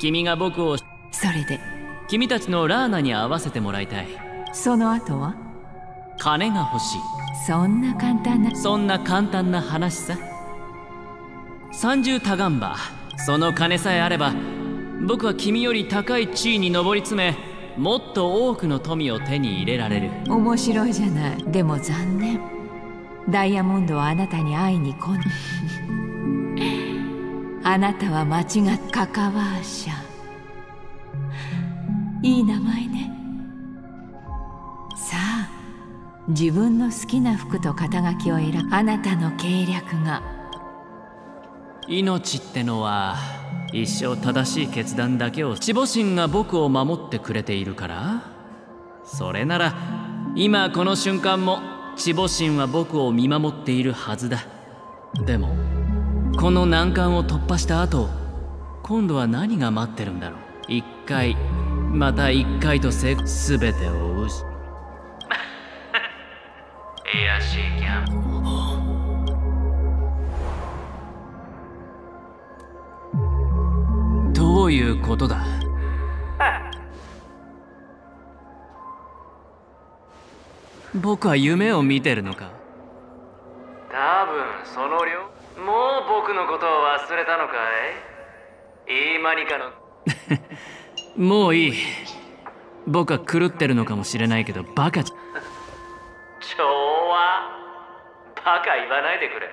君が僕を。それで。君たちのラーナに会わせてもらいたい。その後は？金が欲しい。そんな簡単な。そんな簡単な話さ。三重多ガンバ。その金さえあれば僕は君より高い地位に上り詰めもっと多くの富を手に入れられる。面白いじゃない。でも残念。ダイヤモンドはあなたに会いに来んあなたは間違っカカワーシャいい名前ね。さあ自分の好きな服と肩書きを選ぶ。あなたの計略が。命ってのは一生正しい決断だけを守護神が僕を守ってくれているから？それなら今この瞬間も守護神は僕を見守っているはずだ。でもこの難関を突破した後今度は何が待ってるんだろう？一回また一回とせ全てを失いやしいキャン。どういうことだ？僕は夢を見てるのか？多分その量？もう僕のことを忘れたのかい？今にかの？もういい。僕は狂ってるのかもしれないけどバカ。じゃ調和？バカ言わないでくれ。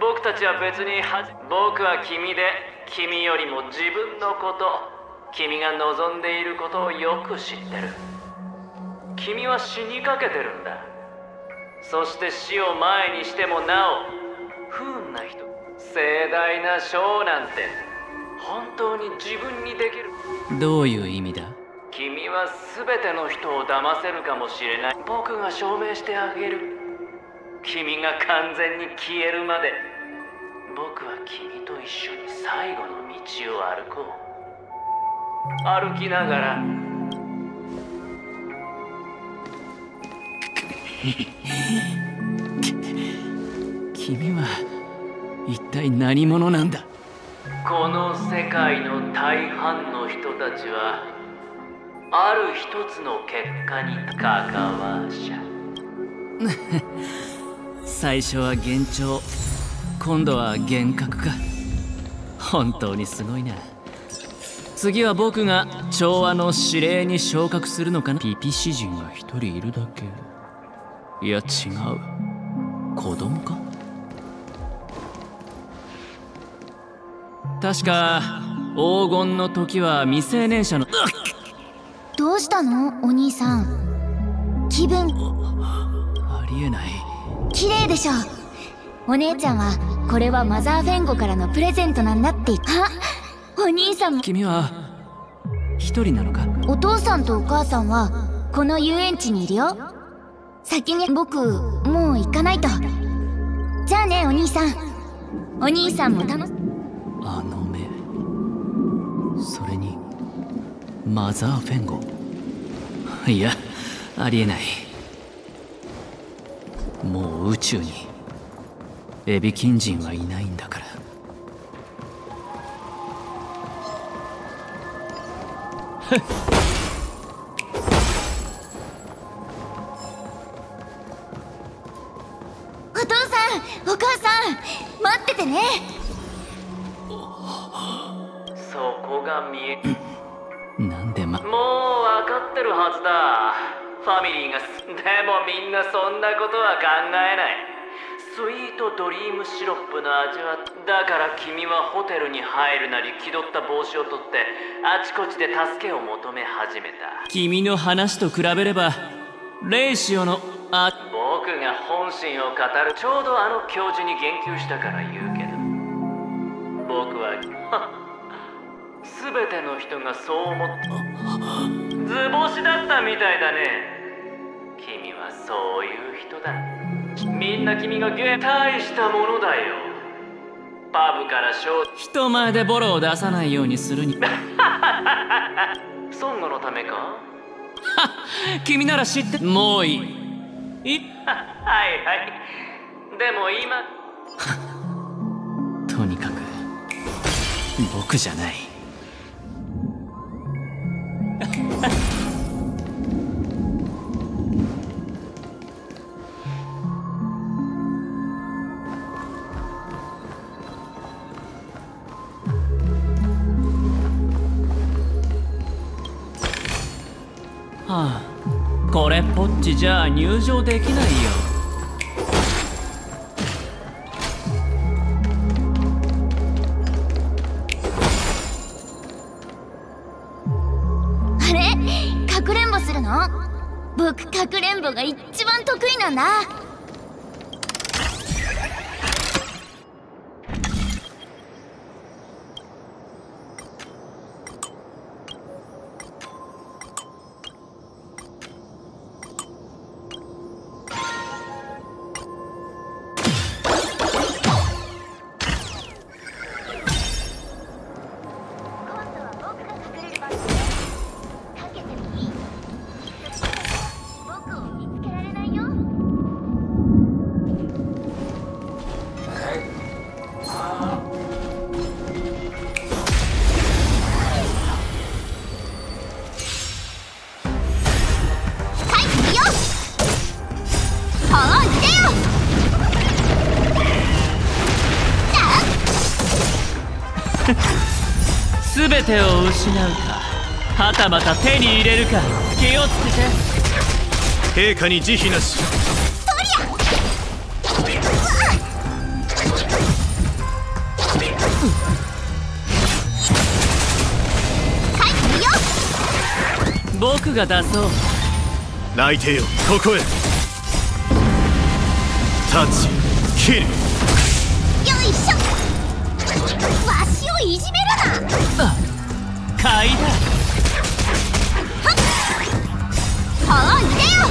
僕たちは別には僕は君で君よりも自分のこと君が望んでいることをよく知ってる。君は死にかけてるんだ。そして死を前にしてもなお不運な人。盛大なショーなんて本当に自分にできる。どういう意味だ？君は全ての人を騙せるかもしれない。僕が証明してあげる。君が完全に消えるまで僕は君と一緒に最後の道を歩こう。歩きながら。君は一体何者なんだ？この世界の大半の人たちはある一つの結果に関わしゃ 最初は幻聴今度は幻覚か。本当にすごいな次は僕が調和の指令に昇格するのかな。ピピ詩人が一人いるだけ。いや違う。子供か？確か黄金の時は未成年者の。どうしたの？お兄さん。気分。ありえない。綺麗でしょお姉ちゃんはこれはマザーフェンゴからのプレゼントなんだって。言ったお兄さんも。君は一人なのか？お父さんとお母さんはこの遊園地にいるよ。先に僕もう行かないと。じゃあねお兄さん。お兄さんも楽しあの目。それにマザーフェンゴ。いやありえない。もう宇宙にエビキン人はいないんだから。お父さんお母さん待っててね。そこが見えなんでまもう分かってるはずだ。ファミリーがすでもみんなそんなことは考えないスイートドリームシロップの味はだから君はホテルに入るなり気取った帽子を取ってあちこちで助けを求め始めた。君の話と比べればレイシオのあ僕が本心を語る。ちょうどあの教授に言及したから言うけど。僕は全ての人がそう思った図星だったみたいだね。君はそういう人だみんな君がゲ大したものだよ。パブからショー人前でボロを出さないようにするに。孫悟のためか君なら知って。もういい。いはいはい。でも今。とにかく僕じゃない これっぽっちじゃ入場できないよ。あれ？かくれんぼするの？僕かくれんぼが一番得意なんだ。全てを失うか。はたまた手に入れるか。気をつけて。陛下に慈悲なし。僕が出そう。来帝よここへ。タッチキル買いだ。はあいでよ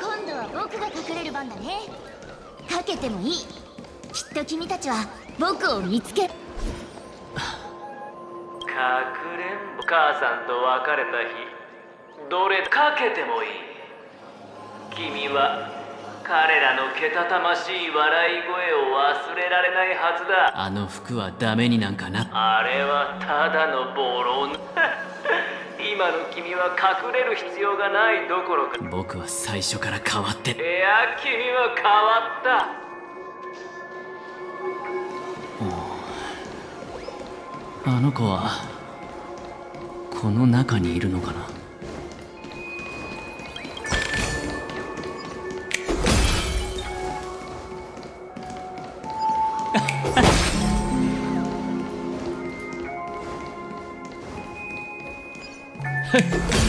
今度は僕が隠れる番だね。かけてもいい。きっと君たちは僕を見つけかくれん。ぼ母さんと別れた日。どれかけてもいい。君は彼らのけたたましい笑い声を忘れられないはずだ。あの服はダメになんかな？あれはただのボロン。今の君は隠れる必要がないどころか。僕は最初から変わって。いや君は変わった。あの子はこの中にいるの？Bye.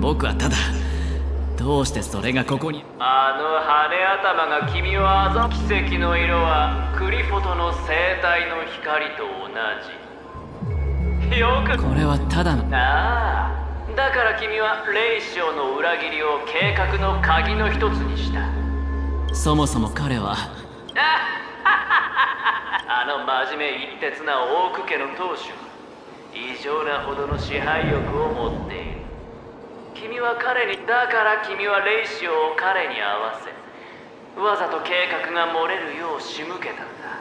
僕はただどうしてそれがここに。あの羽頭が君をあざ奇跡の色はクリフォトの生体の光と同じ。よく。これはただの。ああ。だから君はレイシオの裏切りを計画の鍵の一つにした。そもそも彼は。あの真面目一徹なオーク家の当主。異常なほどの支配欲を持っている君は彼にだから君はレイシオを彼に合わせわざと計画が漏れるよう仕向けたんだ。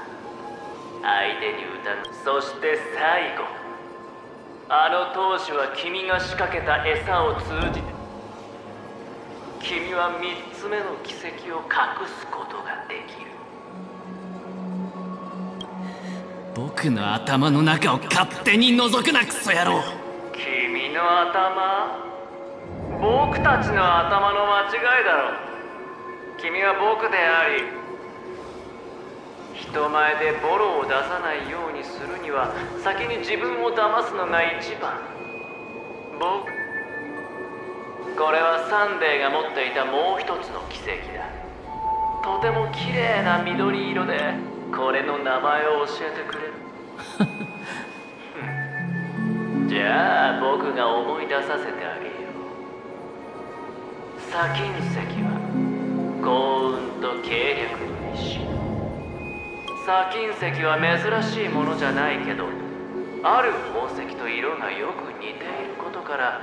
相手に疑う。そして最後。あの当主は君が仕掛けた餌を通じて君は3つ目の奇跡を隠すことができる。僕の頭の中を勝手に覗くなクソ野郎。君の頭？僕たちの頭の間違いだろ。君は僕であり人前でボロを出さないようにするには先に自分を騙すのが一番。僕これはサンデーが持っていたもう一つの奇跡だ。とても綺麗な緑色でこれの名前を教えてくれる。じゃあ僕が思い出させてあげよう砂金石は幸運と計略の石砂金石は珍しいものじゃないけどある宝石と色がよく似ていることから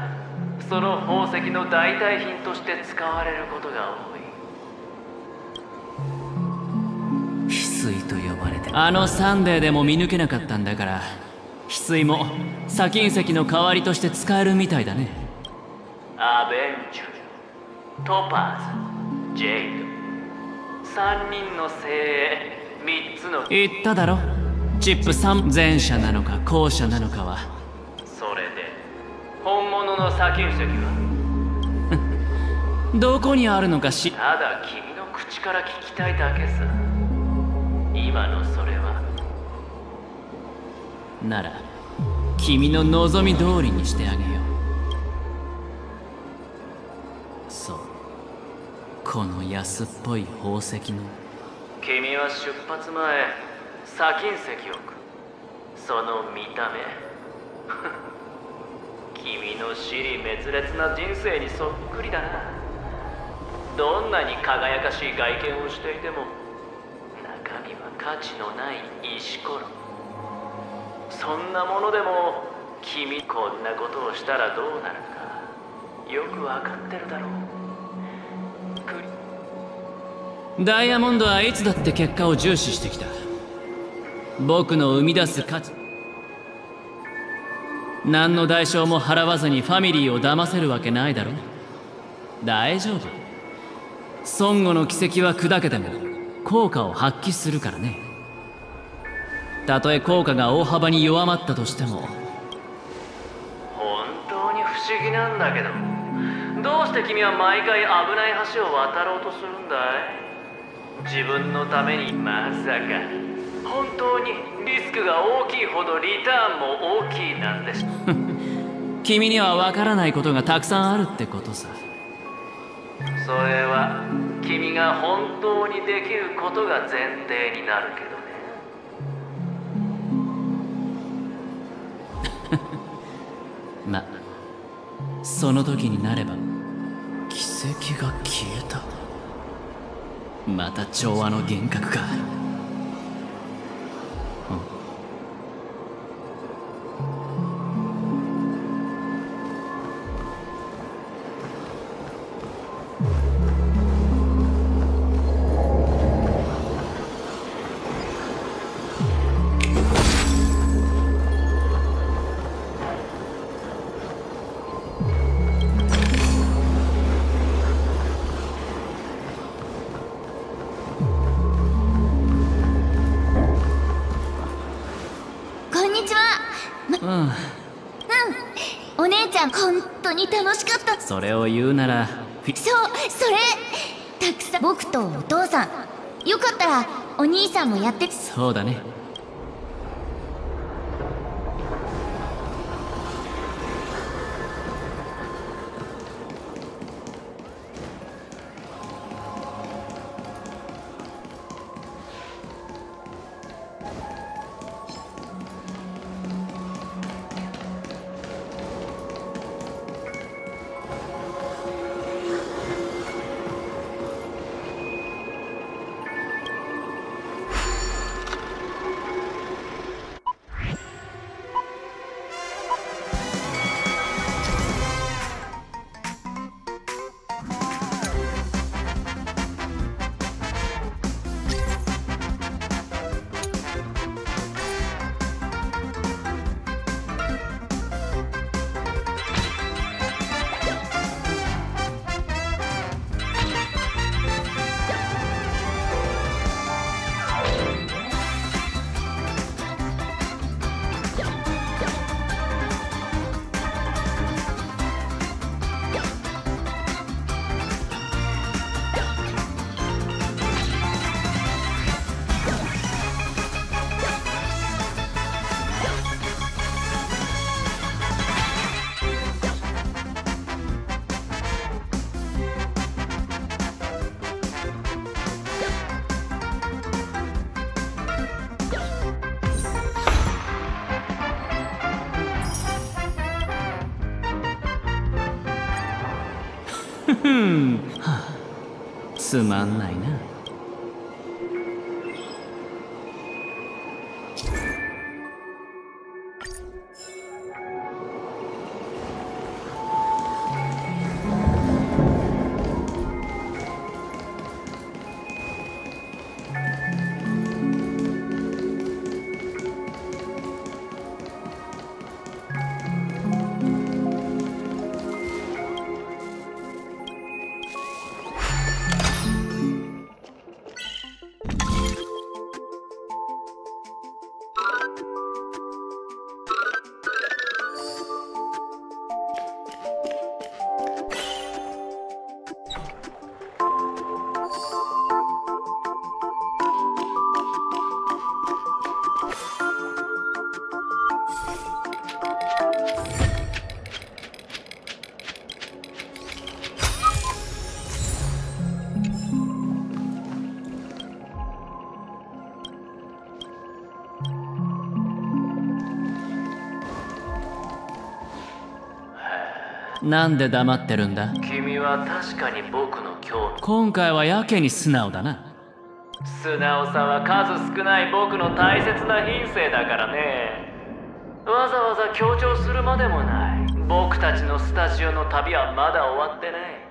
その宝石の代替品として使われることが多い。翡翠と呼ばれてあのサンデーでも見抜けなかったんだから翡翠も砂金石の代わりとして使えるみたいだね。アベンジュトパーズジェイド。3人の精鋭3つの言っただろ？チップ3前者なのか後者なのかは。それで本物の砂金石は？どこにあるのかし？ただ君の口から聞きたいだけさ。今のそれは？なら君の望み通りにしてあげようこの安っぽい宝石の。君は出発前砂金石を食うその見た目。君の死に滅裂な人生にそっくりだな。どんなに輝かしい外見をしていても中身は価値のない石ころ。そんなものでも君こんなことをしたらどうなるかよくわかってるだろう。ダイヤモンドはいつだって結果を重視してきた。僕の生み出す価値。何の代償も払わずにファミリーを騙せるわけないだろ大丈夫。孫悟の奇跡は砕けても効果を発揮するからね。たとえ効果が大幅に弱まったとしても。本当に不思議なんだけど。どうして君は毎回危ない橋を渡ろうとするんだい？自分のためにまさか。本当にリスクが大きいほどリターンも大きいなんで 君にはわからないことがたくさんあるってことさ。それは君が本当にできることが前提になるけどね。まその時になれば奇跡が消えたまた調和の幻覚かれを言うならそうそれ。たくさん僕とお父さん。よかったらお兄さんもやって。そうだねつまんないな。なんで黙ってるんだ？君は確かに僕の興味今回はやけに素直だな。素直さは数少ない僕の大切な品性だからね。わざわざ強調するまでもない。僕たちのスタジオの旅はまだ終わってない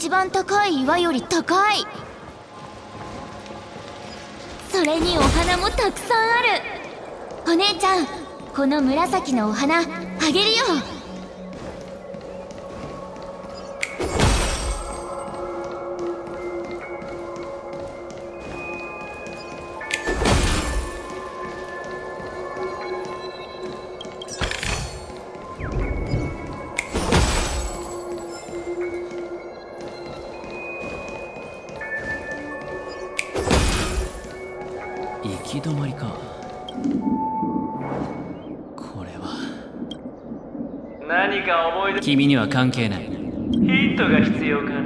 一番高い岩より高い。それにお花もたくさんある。お姉ちゃんこの紫のお花あげるよ。君には関係ない。ヒントが必要かな？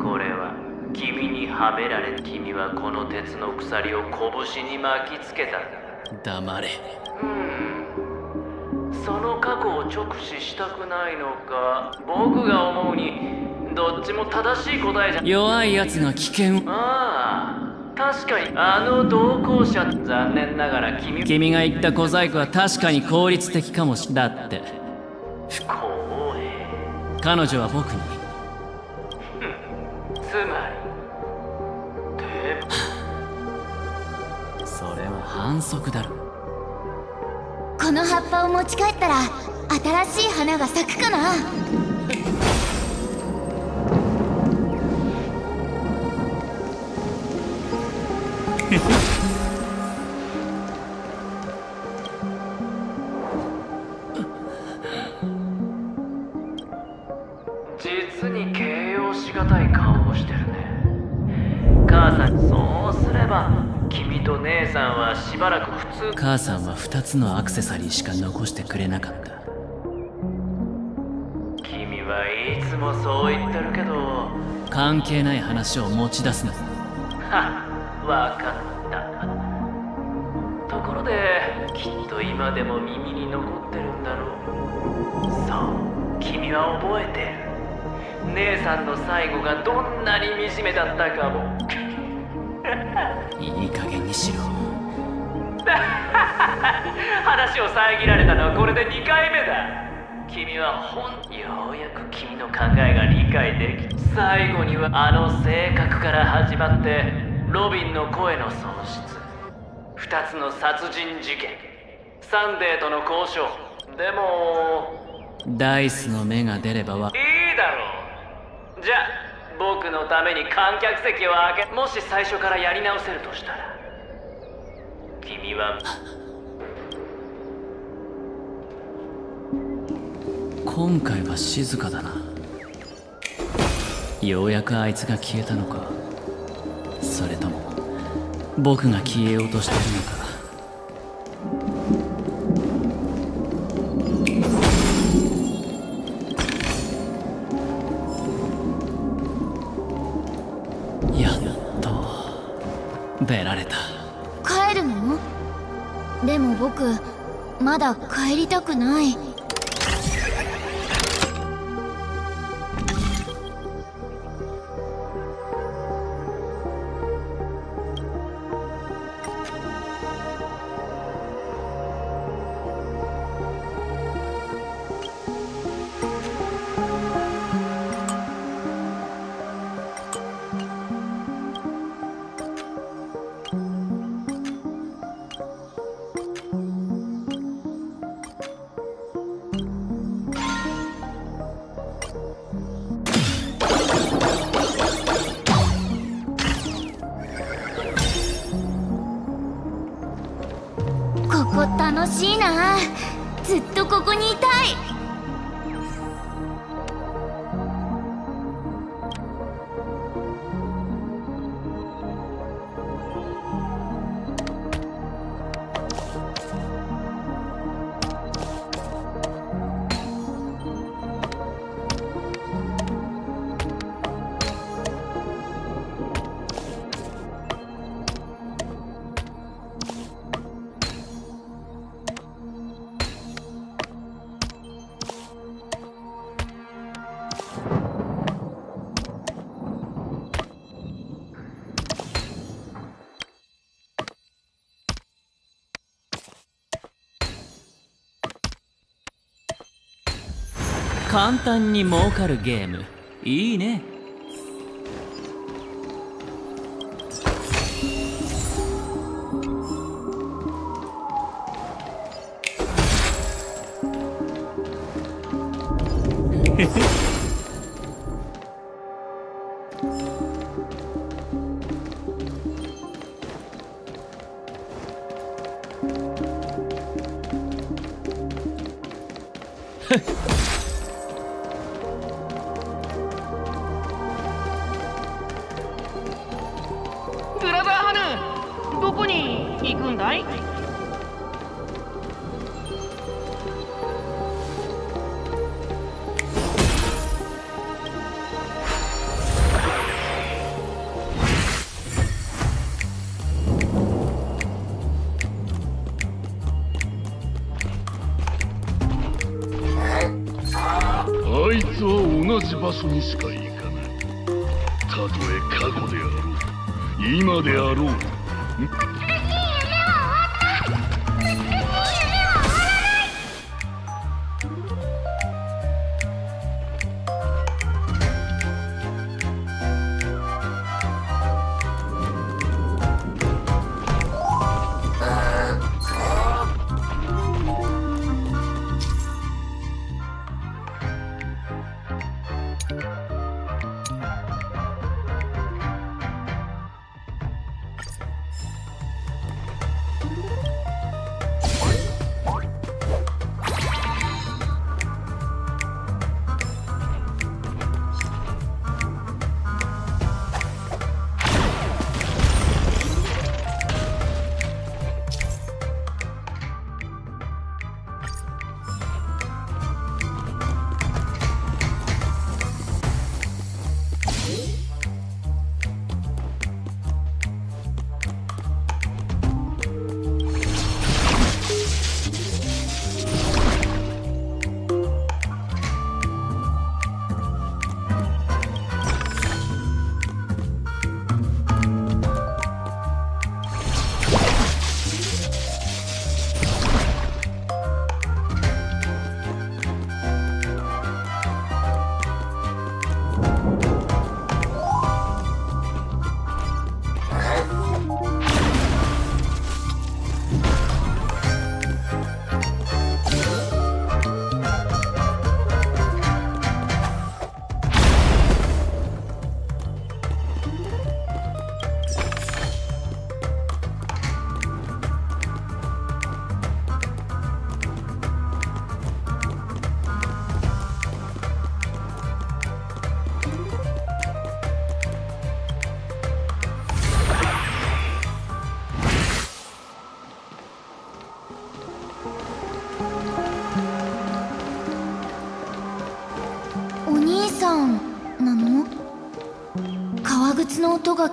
これは君にはめられ君はこの鉄の鎖を拳に巻きつけた。黙れ。うん。その過去を直視したくないのか？僕が思うにどっちも正しい答えじゃ。弱いやつが危険ああ。確かに。あの同行者。残念ながら君。君が言った小細工は確かに効率的かもしだって彼女は僕に。つまり。それは反則だろこの葉っぱを持ち帰ったら新しい花が咲くかな実母さんは2つのアクセサリーしか残してくれなかった。君はいつもそう言ってるけど。関係ない話を持ち出すな。はわかった。ところできっと今でも耳に残ってるんだろう。そう君は覚えてる。姉さんの最後がどんなに惨めだったかも。いい加減にしろ話を遮られたのはこれで2回目だ。君はほんようやく君の考えが理解でき最後にはあの性格から始まってロビンの声の喪失。2つの殺人事件。サンデーとの交渉。でもダイスの目が出ればわいいだろう。じゃあ僕のために観客席を開けもし最初からやり直せるとしたら君は今回は静かだな。ようやくあいつが消えたのか。それとも僕が消えようとしてるのか。やっと出られた。帰るの？でも僕まだ帰りたくない。簡単に儲かるゲーム。いいね。いつは同じ場所にしか行かない。たとえ過去であろう。今であろう。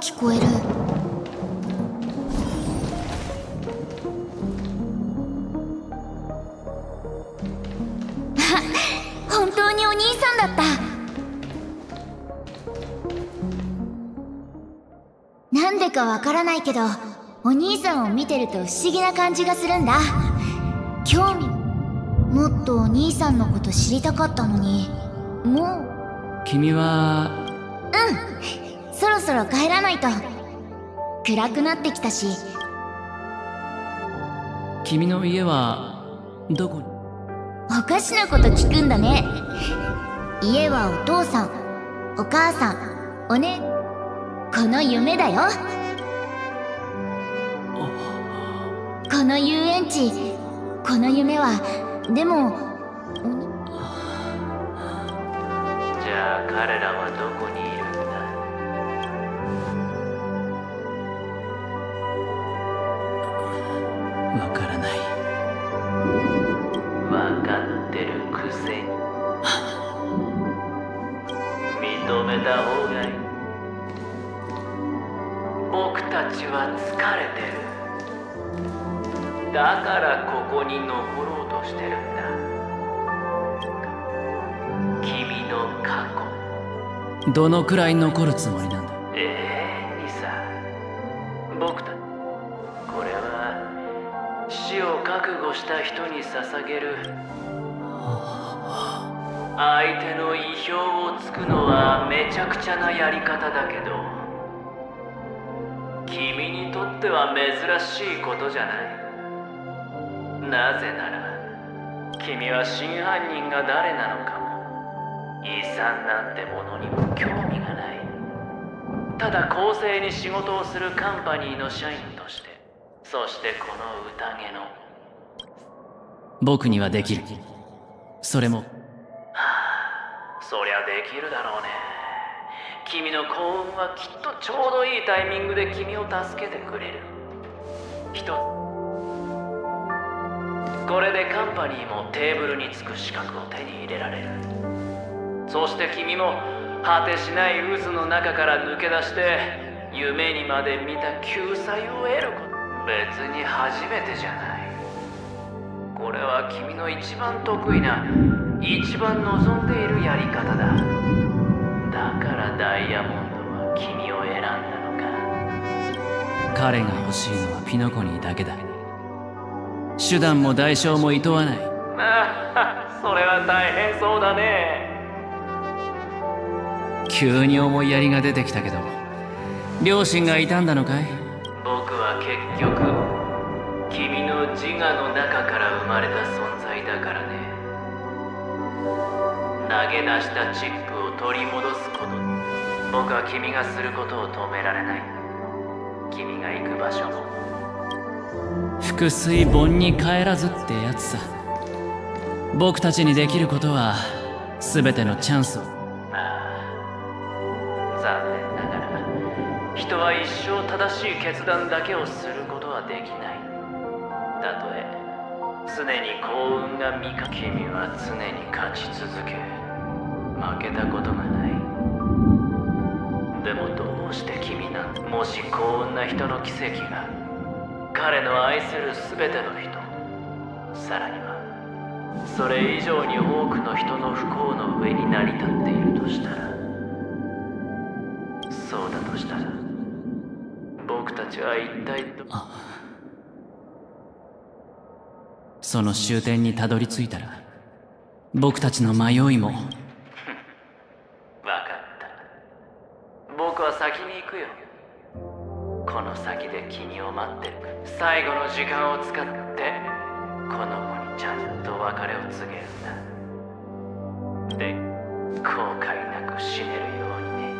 聞こえる。本当にお兄さんだった。なんでかわからないけどお兄さんを見てると不思議な感じがするんだ。興味もっとお兄さんのこと知りたかったのに。もう。君はろ帰らないと。暗くなってきたし。君の家はどこに？おかしなこと聞くんだね。家はお父さんお母さんおねこの夢だよ。この遊園地この夢はでもは疲れてる。だからここに残ろうとしてるんだ。君の過去。どのくらい残るつもりなんだ？永遠にさ僕たちこれは死を覚悟した人に捧げる。相手の意表をつくのはめちゃくちゃなやり方だけどっては珍しいことじゃない。なぜなら君は真犯人が誰なのかも。遺産なんてものにも興味がない。ただ公正に仕事をするカンパニーの社員として。そしてこの宴の。僕にはできる。それも。そりゃできるだろうね君の幸運はきっとちょうどいいタイミングで君を助けてくれる。一これでカンパニーもテーブルにつく資格を手に入れられる。そして君も果てしない渦の中から抜け出して夢にまで見た救済を得ること。別に初めてじゃない。これは君の一番得意な一番望んでいるやり方だ。ダイヤモンドは君を選んだのか。彼が欲しいのはピノコニーだけだ。手段も代償も厭わない。ああそれは大変そうだね。急に思いやりが出てきたけど両親がいたんだのかい？僕は結局君の自我の中から生まれた存在だからね。投げ出したチップを取り戻すこと僕は君がすることを止められない。君が行く場所も。腹水盆に帰らずってやつさ。僕たちにできることは全てのチャンスを。残念ながら。人は一生正しい決断だけをすることはできない。たとえ常に幸運が味方君は常に勝ち続け。負けたことがないでもどうして君なんもし幸運な人の奇跡が彼の愛する全ての人さらにはそれ以上に多くの人の不幸の上に成り立っているとしたらそうだとしたら僕たちは一体どその終点にたどり着いたら僕たちの迷いも分かった僕は先に行くよ。この先で君を待ってる。最後の時間を使ってこの子にちゃんと別れを告げるんだ。で後悔なく死ねるようにね。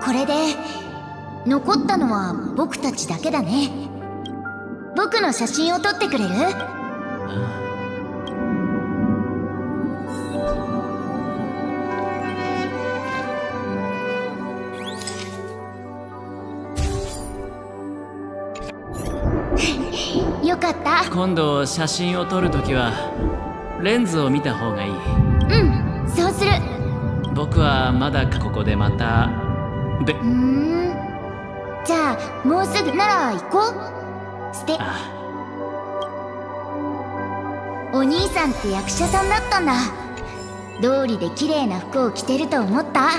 これで残ったのは僕たちだけだね。僕の写真を撮ってくれる？よかった。今度写真を撮るときはレンズを見た方がいい。うんそうする。僕はまだここでまたべうーん。じゃあもうすぐなら行こう。ステお兄さんって役者さんだったんだ。道理で綺麗な服を着てると思った？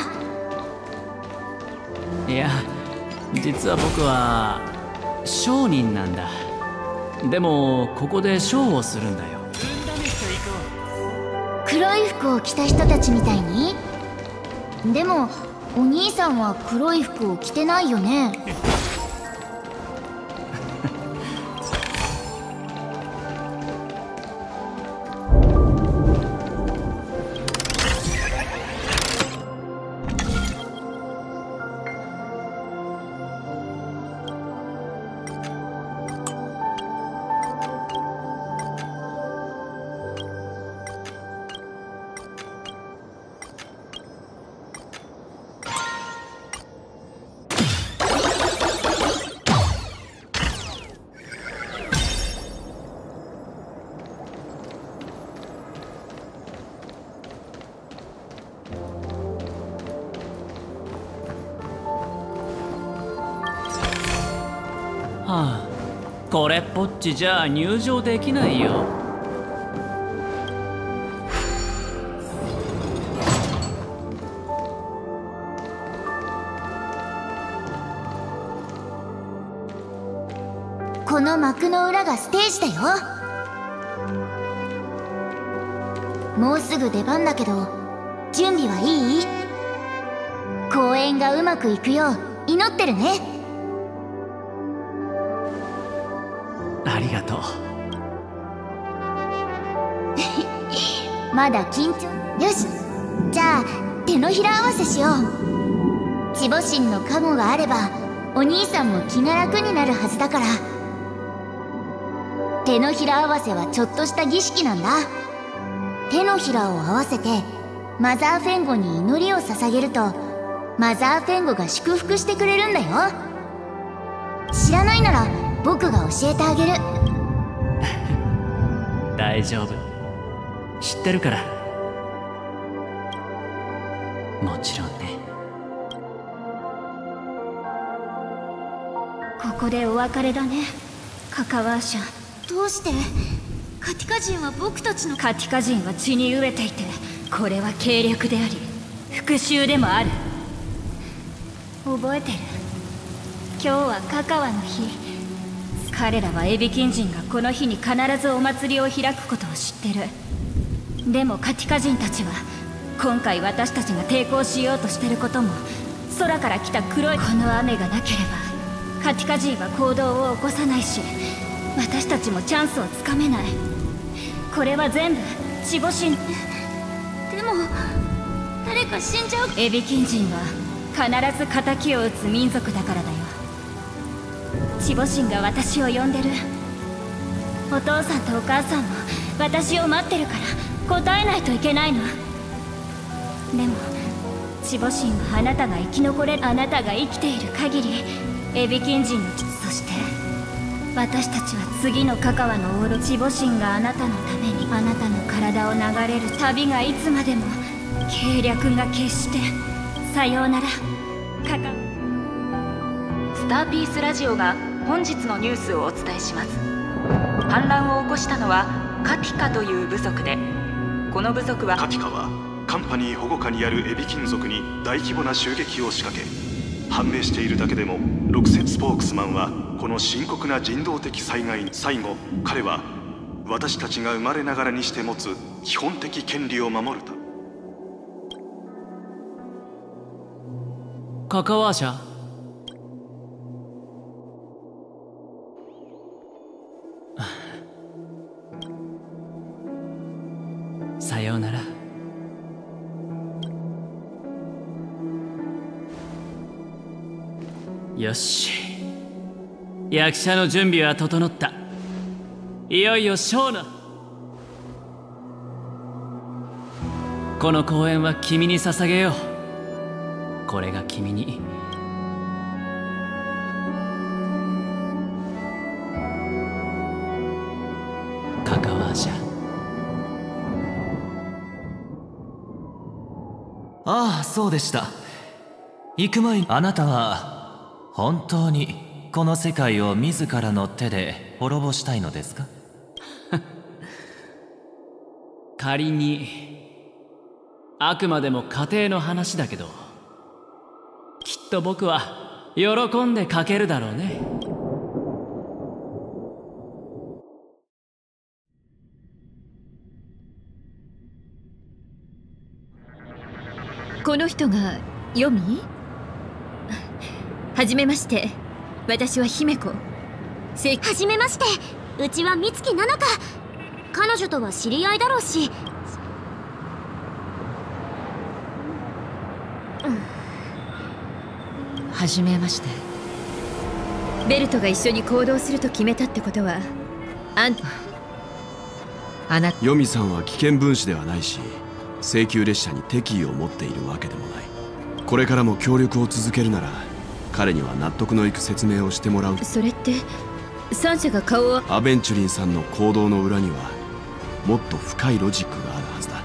いや実は僕は商人なんだでもここでショーをするんだよ。黒い服を着た人たちみたいに？でもお兄さんは黒い服を着てないよね。れっぽっちじゃ入場できないよ。この幕の裏がステージだよ。もうすぐ出番だけど準備はいい？公演がうまくいくよう祈ってるね。まだ緊張？よし。じゃあ手のひら合わせしよう。チボ神の加護があればお兄さんも気が楽になるはずだから。手のひら合わせはちょっとした儀式なんだ。手のひらを合わせてマザーフェンゴに祈りを捧げるとマザーフェンゴが祝福してくれるんだよ。知らないなら僕が教えてあげる。大丈夫。知ってるから。もちろんね。ここでお別れだね。カカワーシャどうして？カティカ人は僕たちの。カティカ人は血に飢えていてこれは計略であり復讐でもある。覚えてる？今日はカカワの日。彼らはエビキン人がこの日に必ずお祭りを開くことを知ってるでもカティカ人たちは今回私たちが抵抗しようとしてることも空から来た黒いこの雨がなければカティカ人は行動を起こさないし私たちもチャンスをつかめない。これは全部チボ神でも誰か死んじゃう？エビキン人は必ず敵を討つ民族だからだよ。チボ神が私を呼んでる。お父さんとお母さんも私を待ってるから。答えないといけないの。でもチボ神はあなたが生き残れるあなたが生きている限りエビキン人のそして私たちは次のカカワのオールチボ神があなたのためにあなたの体を流れる旅がいつまでも計略が決してさようなら。カカスターピースラジオが本日のニュースをお伝えします。反乱を起こしたのはカティカという部族でこの部族はカティカはカンパニー保護下にあるエビ金属に大規模な襲撃を仕掛け判明しているだけでもロクセスポークスマンはこの深刻な人道的災害最後彼は私たちが生まれながらにして持つ基本的権利を守ると。カカワーシャ？よし。役者の準備は整った。いよいよショーのこの公演は君に捧げよう。これが君に。カカワーシャああそうでした。行く前にあなたは本当にこの世界を自らの手で滅ぼしたいのですか？仮にあくまでも家庭の話だけどきっと僕は喜んで書けるだろうね。この人がヨミはじめまして。私は姫子。せはじめまして。うちは美月なのか。彼女とは知り合いだろうし。はじめまして。ベルトが一緒に行動すると決めたってことはあんあなヨミさんは危険分子ではないし請求列車に敵意を持っているわけでもない。これからも協力を続けるなら彼には納得のいく説明をしてもらう。それって三者が顔をアベンチュリンさんの行動の裏にはもっと深いロジックがあるはずだ。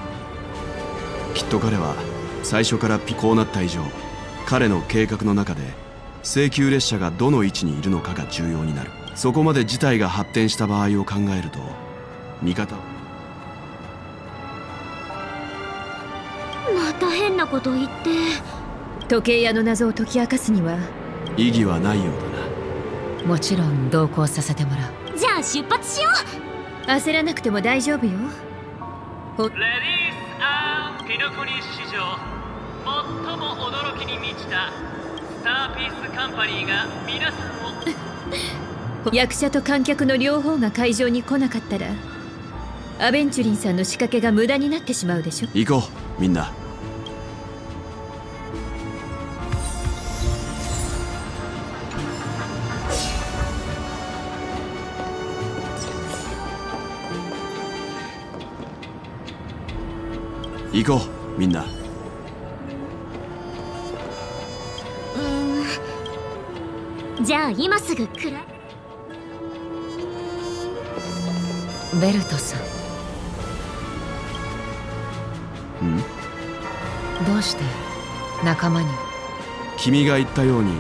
きっと彼は最初からピこうなった以上彼の計画の中で請求列車がどの位置にいるのかが重要になる。そこまで事態が発展した場合を考えると味方また変なこと言って時計屋の謎を解き明かすには意義はないようだな。もちろん同行させてもらう。じゃあ出発しよう。焦らなくても大丈夫よ。レディースアンピノコニ史上最も驚きに満ちたスターピースカンパニーが皆さんを。役者と観客の両方が会場に来なかったらアベンチュリンさんの仕掛けが無駄になってしまうでしょ。行こうみんな行こうみんなうじゃあ今すぐくらベルトさんんどうして仲間に君が言ったように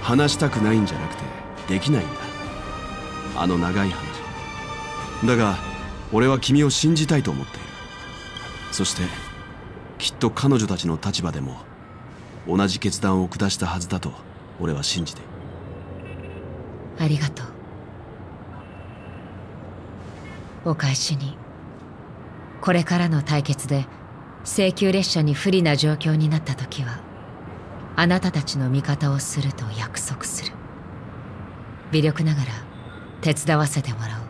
話したくないんじゃなくてできないんだあの長い話だが俺は君を信じたいと思っているそしてきっと彼女たちの立場でも同じ決断を下したはずだと俺は信じてありがとう。お返しにこれからの対決で請求列車に不利な状況になった時はあなたたちの味方をすると約束する。微力ながら手伝わせてもらおう。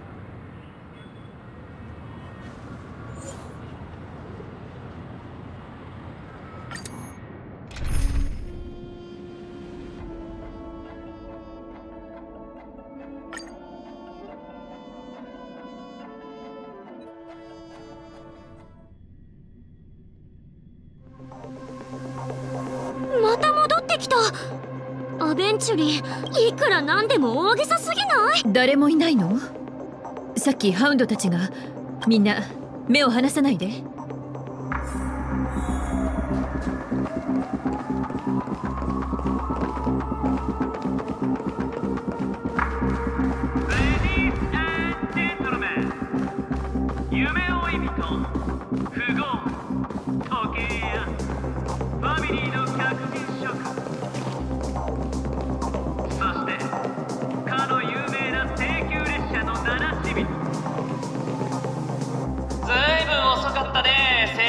誰もいないの？さっきハウンドたちがみんな目を離さないで。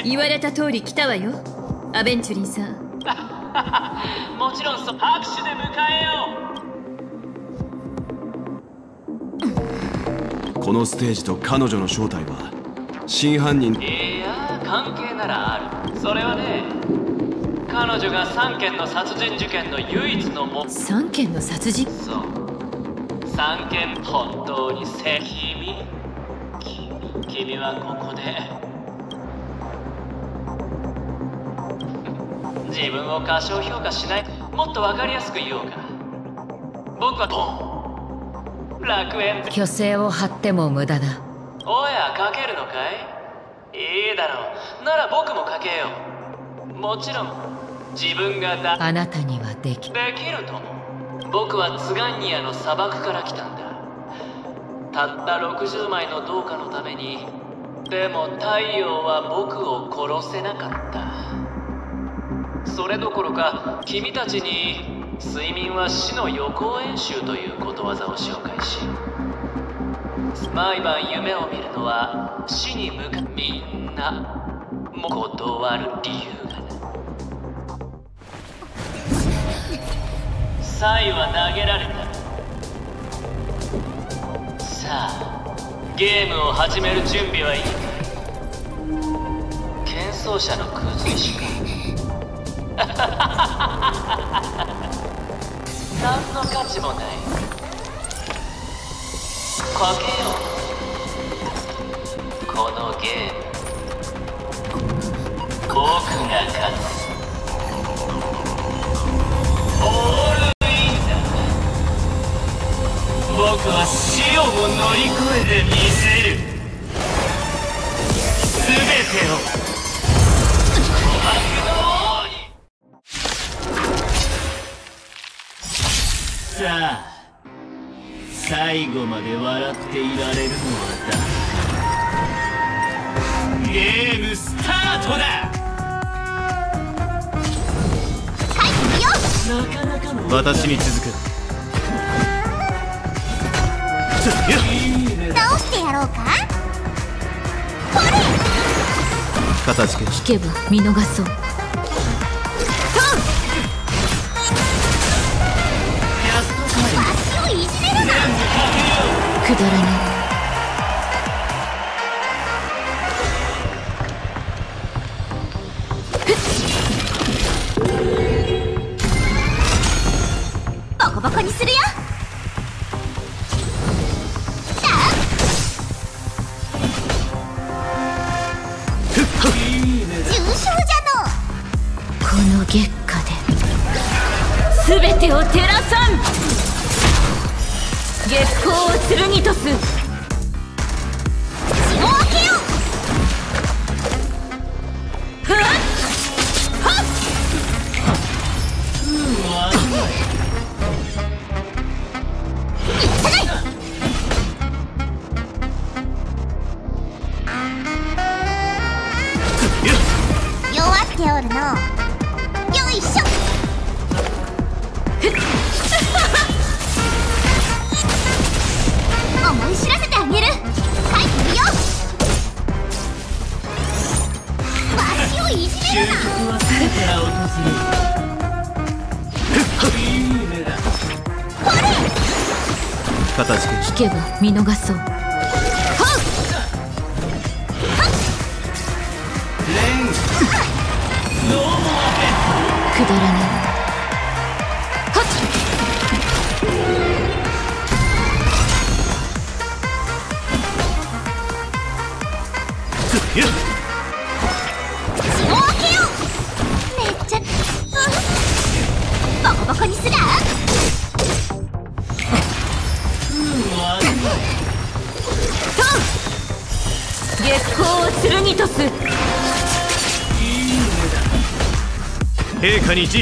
言われた通り来たわよ。アベンチュリンさん。もちろんそ拍手で迎えよ このステージと彼女の正体は真犯人。ういや関係ならある。それはね彼女が3件の殺人事件の唯一のも3件の殺人？そう。3件本当にせ君君君はここで自分を過小評価しない。もっと分かりやすく言おうか。僕はボン。楽園。虚勢を張っても無駄だおやかけるのかい？いいだろう。なら僕もかけよう。もちろん自分がだ。あなたにはでき。できるとも僕はツガンニアの砂漠から来たんだ。たった60枚の銅貨のために。でも太陽は僕を殺せなかったそれどころか君たちに睡眠は死の予行演習ということわざを紹介し毎晩夢を見るのは死に向かみんなも断る理由がなサイは投げられた。さあゲームを始める準備はいいか。喧騒者の空随しか。何の価値もない。かけようこのゲーム。僕が勝つオールインだ僕は死をも乗り越えてみせる。全てを。最後まで笑っていられるのは誰？ゲームスタートだ！私に続く直してやろうか？片付け。引けば見逃そうくだらない。を見逃そう。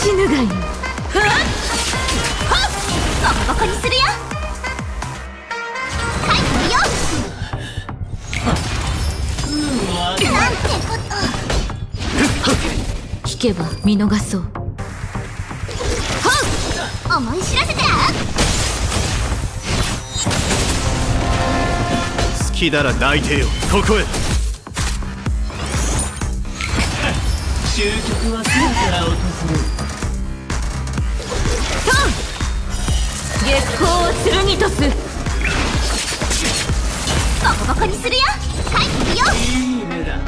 死ぬがいい。ふっ。ほっ。ボコボコにするよはいよなんてこと聞けば見逃そうほっ。思い知らせて好きなら抱いてよここへ終局は空から訪れる月光を剣とす。ボコボコにするよ。帰ってくよいい目だ。やっ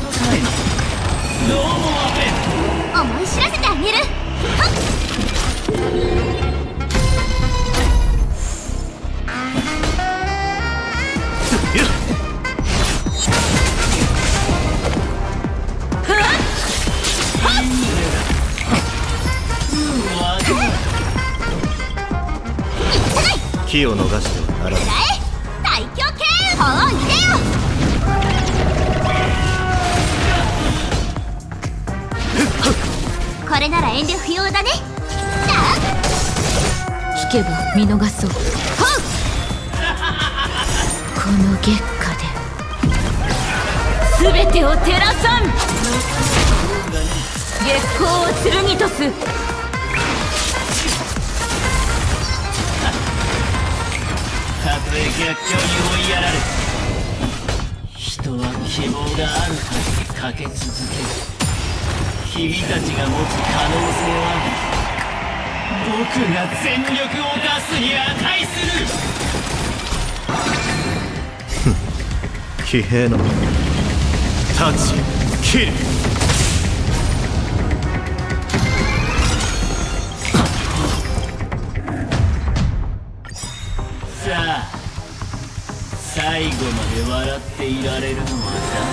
と帰る。ノーモアペン。思い知らせてあげる気を逃してはならない。最強系ほう入れよ。これなら遠慮不要だね。聞けば見逃そう。この月下で。全てを照らさん。月光を剣とす逆境に追いやられ人は希望がある限りかけ続ける。君たちが持つ可能性は僕が全力を出すに値する。騎兵の。立ち切る。さ最後まで笑っていられるのは誰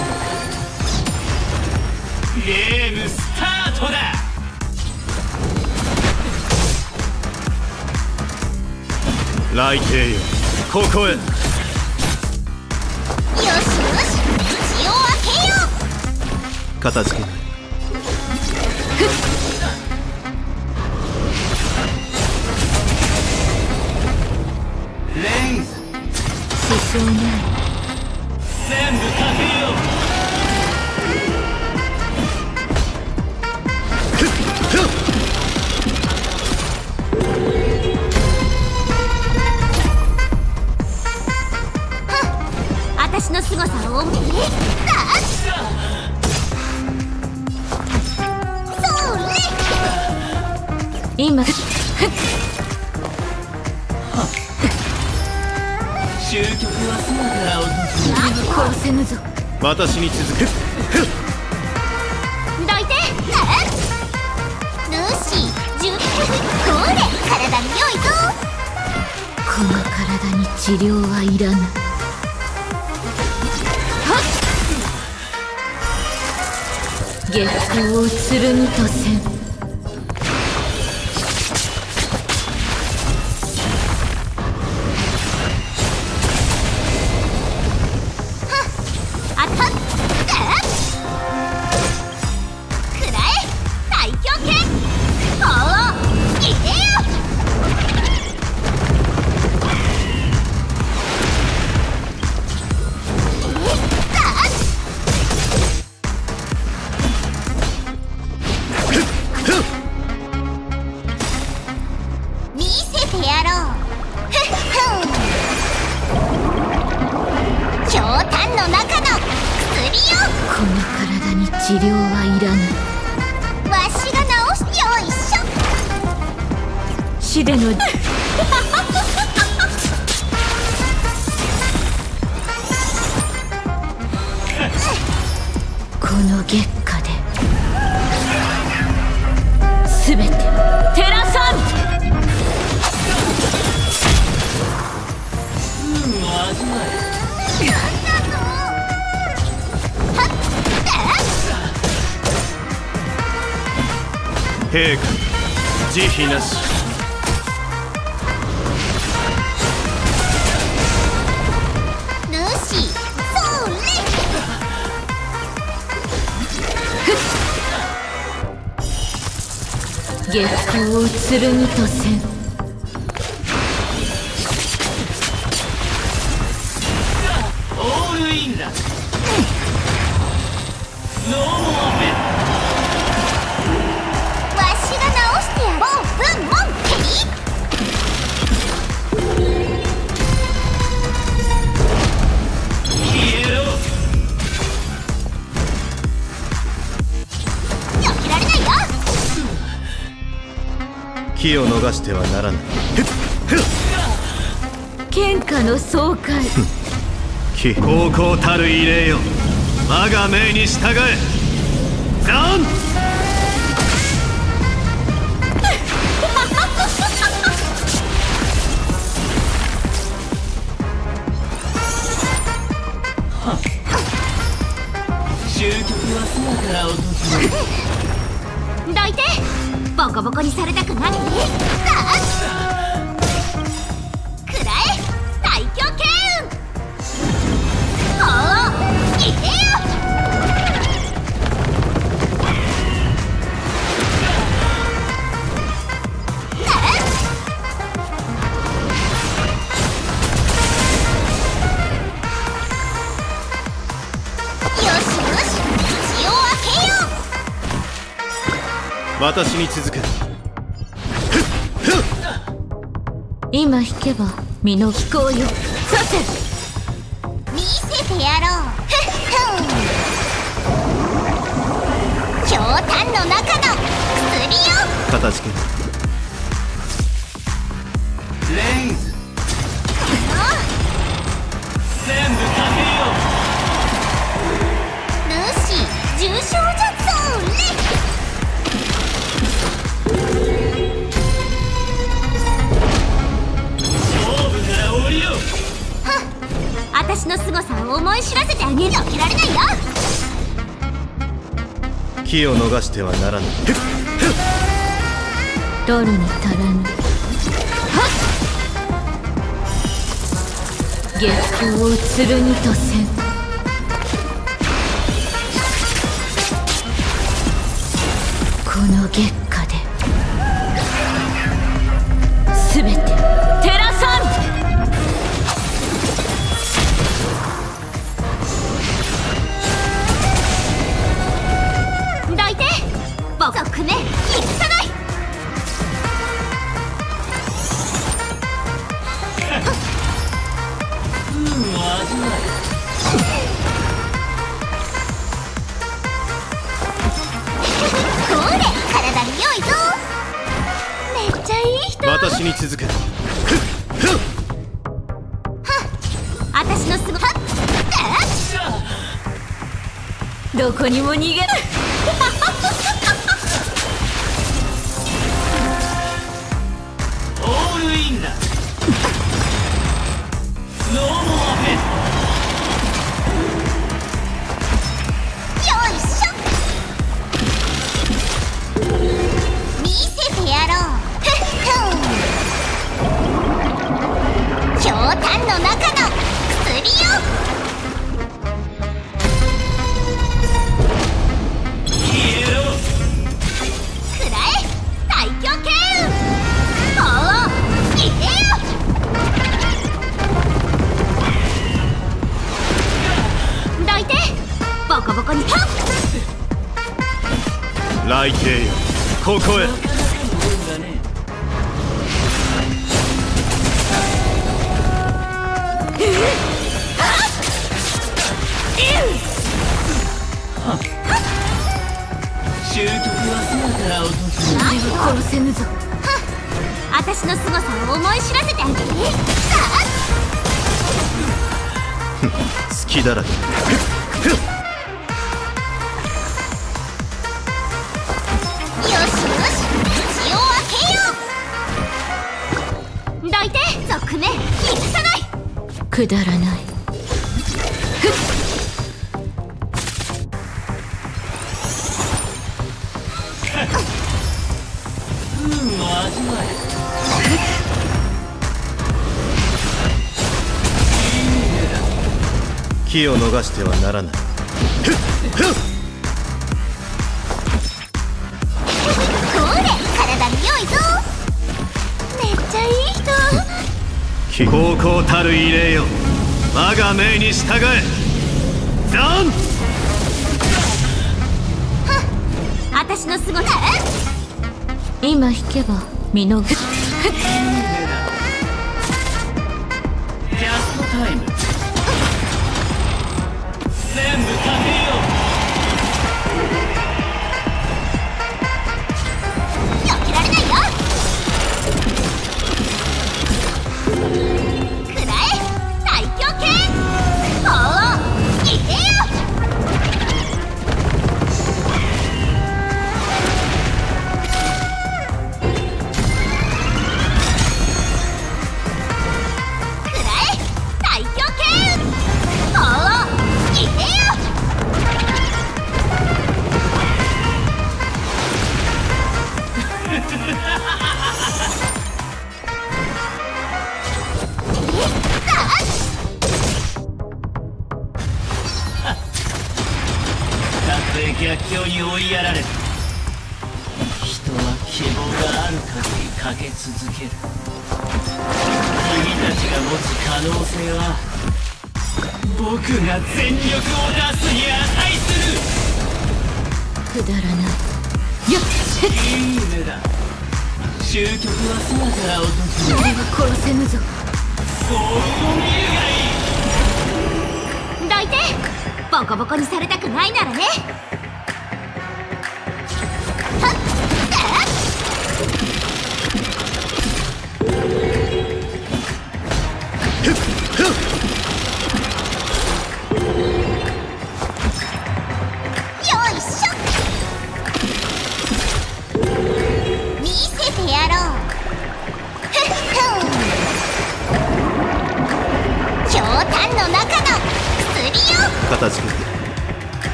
かゲームスタートだ来帝よここへよしよし口を開けよ片付けの月下で。全て照らさん。運を味わえ陛下慈悲なし月光を剣とせん。逃してはならない。喧嘩の爽快機高校たる異例よ我が命に従え。ダン終局は空から訪れるどいて。ボコボコにされたくないさ私に続け。今引けば身の飛行よさせ見せてやろう。ふっふん。ひょうたんの中の薬よ。かたじけ機を逃してはならぬ。取るに足らぬ。月光を剣とせん。来帝よ。ここへ。終局は空から訪れる殺せぬぞ私の凄さを思い知らせてあげてさ好きだらけくだらない。運を味わえ機を逃してはならない高校たる異例よ。我が命に従え。ダン私の凄さ今引けば身のジ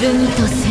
剣と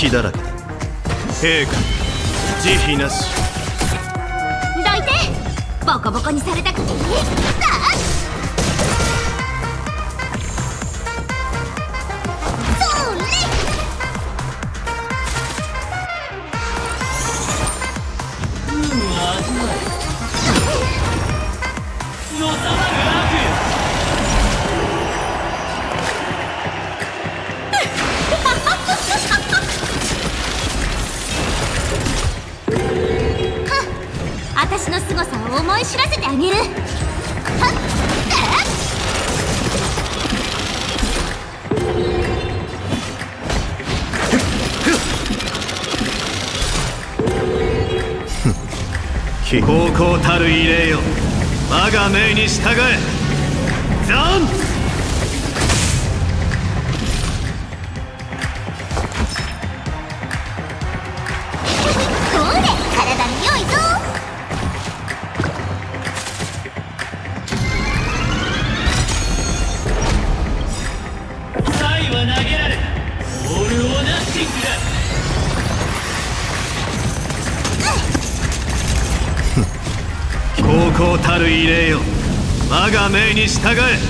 気だらけだ。陛下慈悲なし。いてボコボコにされたくてね。る異例よ我が命に従え。斬従え。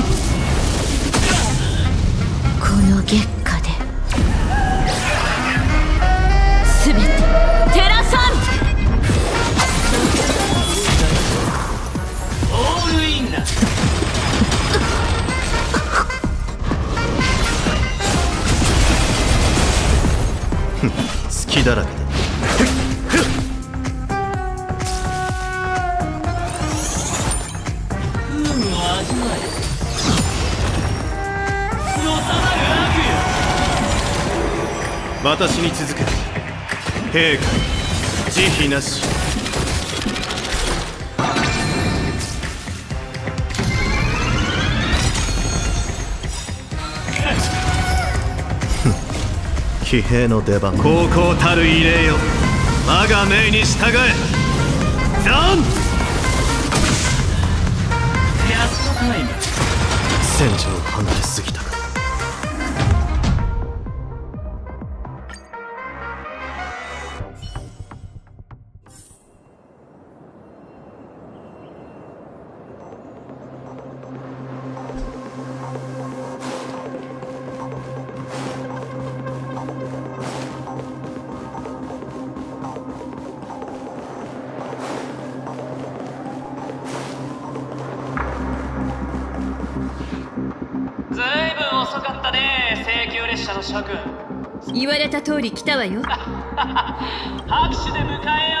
私に続け陛下慈悲なし。騎兵の出番。高校たる異例よ。我が命に従え。ザン戦場諸君言われた通り来たわよ。拍手で迎えよ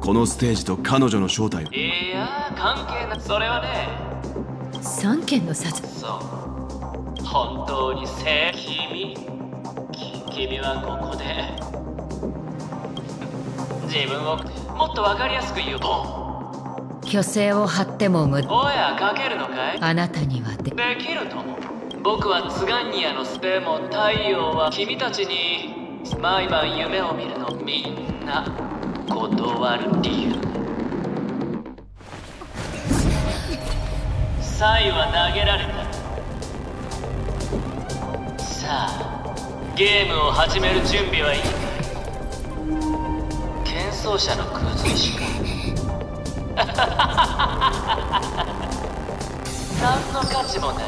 このステージと彼女の正体いや関係ないそれはね。三件の殺。そう。本当に正君。き君はここで。自分をもっと分かりやすく言う。虚勢を張っても無おやかけるのかい？あなたにはで。できるとも僕はツガンニアのスペも太陽は君たちに毎晩夢を見るのみんな断る理由サイは投げられたさあゲームを始める準備はいい。かい喧騒者の空随しか何の価値もない。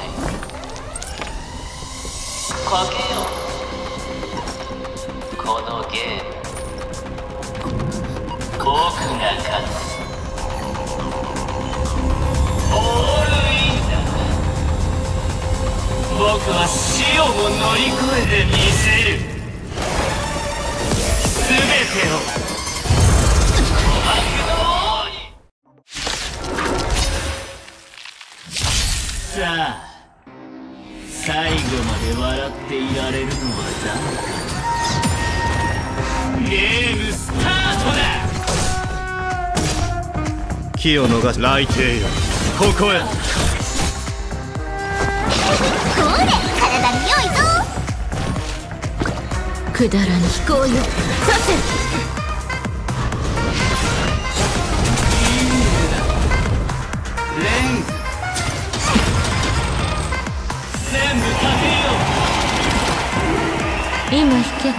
かけよこのゲーム。僕が勝つオールインだ僕は死をも乗り越えてみせる。全てを。最後まで笑っていられるのは誰か。ゲームスタートだ。気を逃し来帝よ。ここへ。ほれ体に良いぞ。くだらぬ飛行よ。させ。今引けば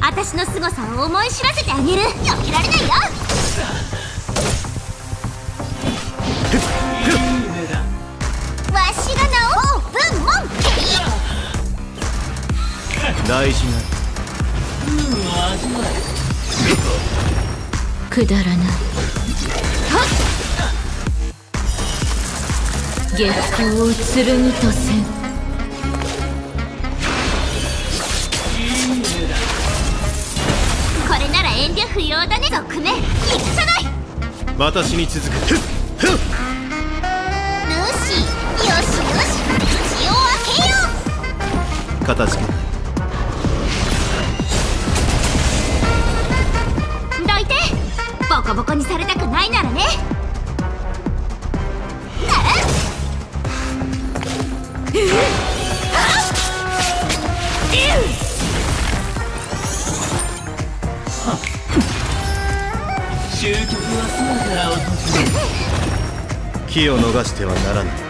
私の凄さを思い知らせてあげる避けられないよわしが名を文門ケ大事なう運を味わえくだらない月光を剣とせん。これなら遠慮不要だね。賊め行かさない。私に続けぬし。よしよし。口を開けよ。片付け機を逃してはならない。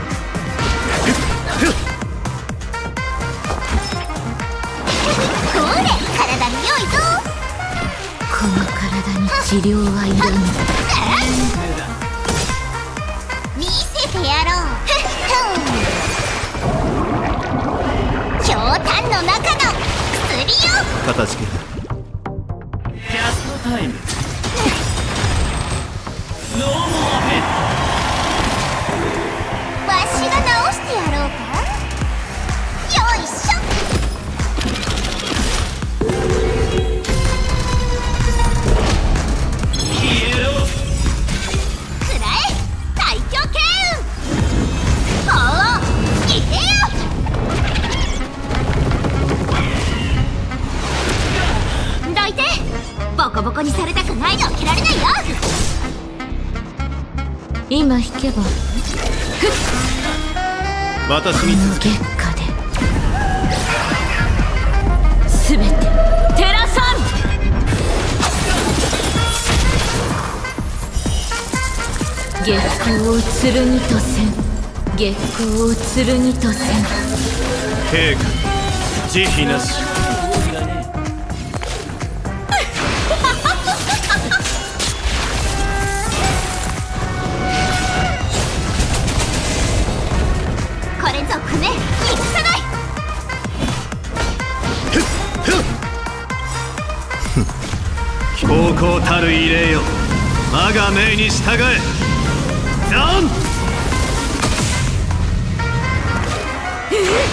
私に続月下で。全て照らさん。月光を剣とせん。月光を剣とせん。陛下慈悲なし。皇たる異例よ我が命に従え。ザンえ？っ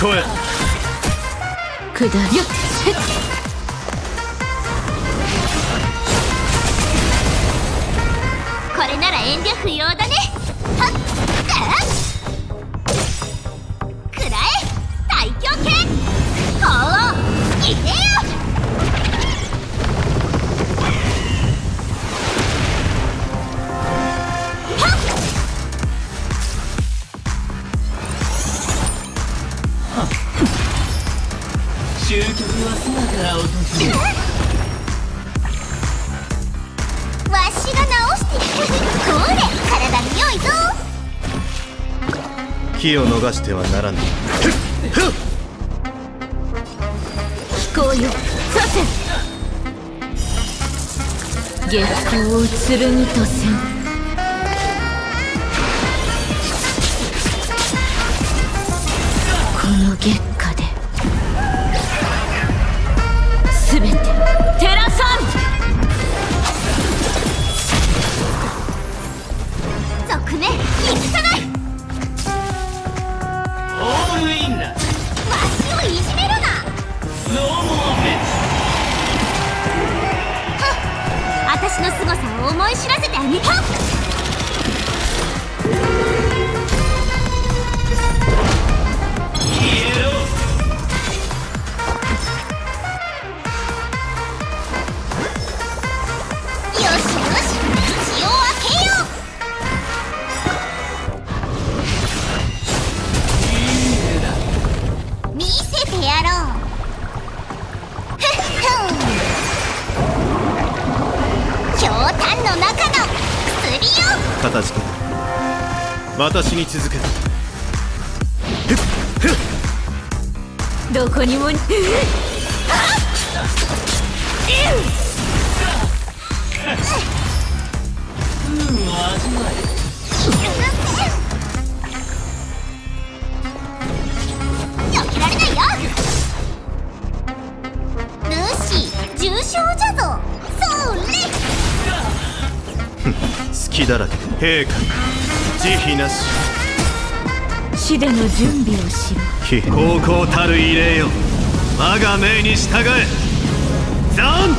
こへ下り機を逃してはならぬ。飛行よ。月光を剣とせ。将じゃぞそれ隙だらけ。陛下慈悲なし。死での準備をしろ。高校たる異例よ我が命に従え。残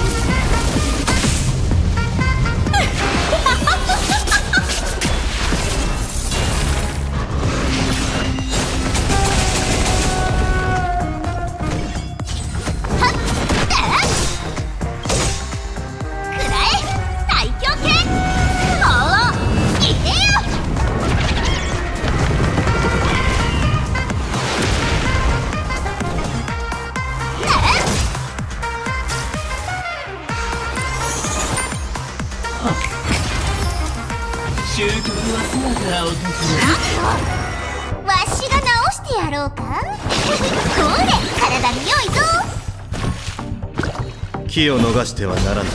機を逃してはならない。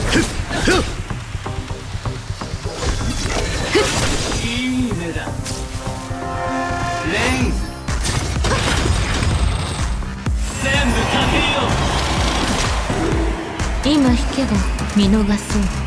け今引けば見逃そう。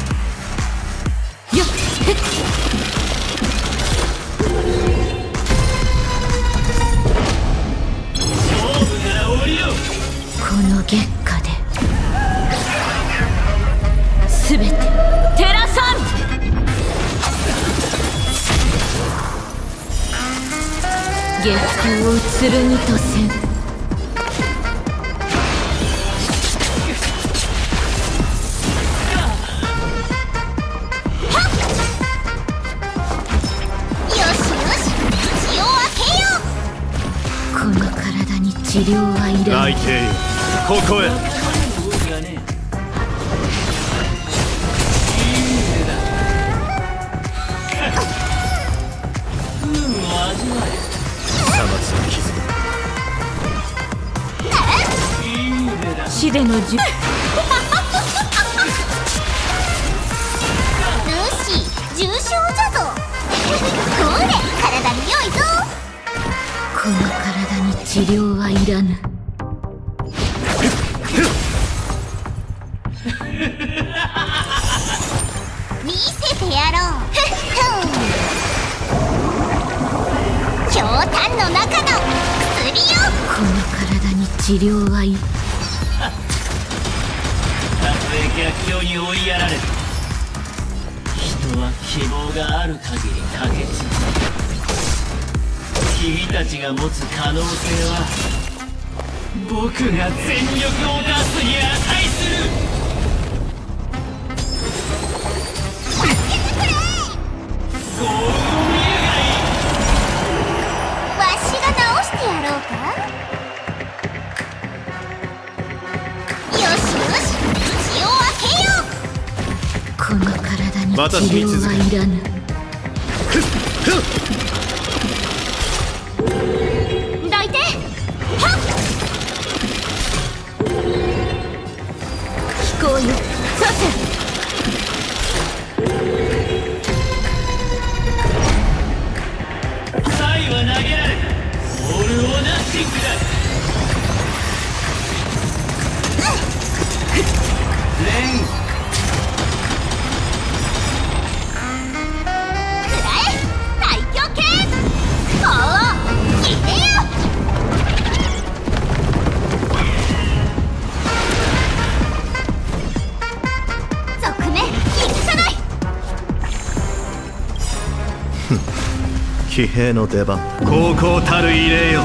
兵の出番。高校たる異例よ。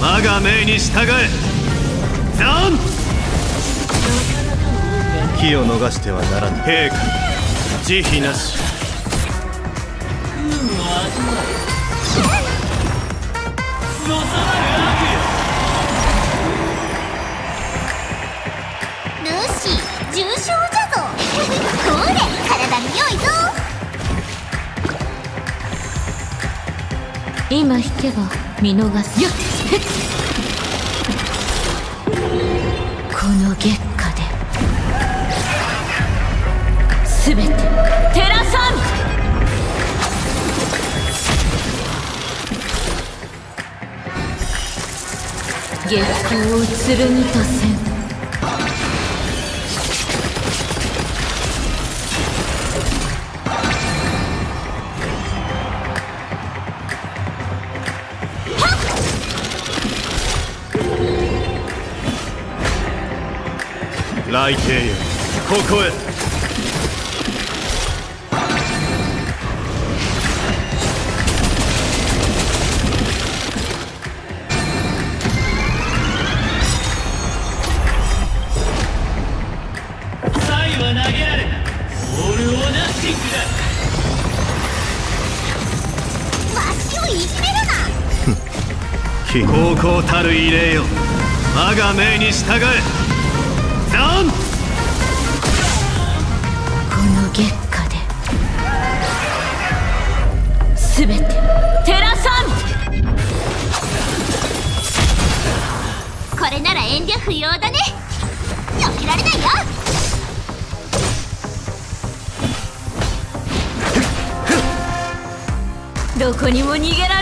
我が命に従え。ザン機を逃してはならぬ陛下慈悲なし。今引けば見逃す。よっ。この月下で。全て。照らさん。月光を剣とせん海底へここへ。高校たる異例よ我が命に従え。こにも逃げられ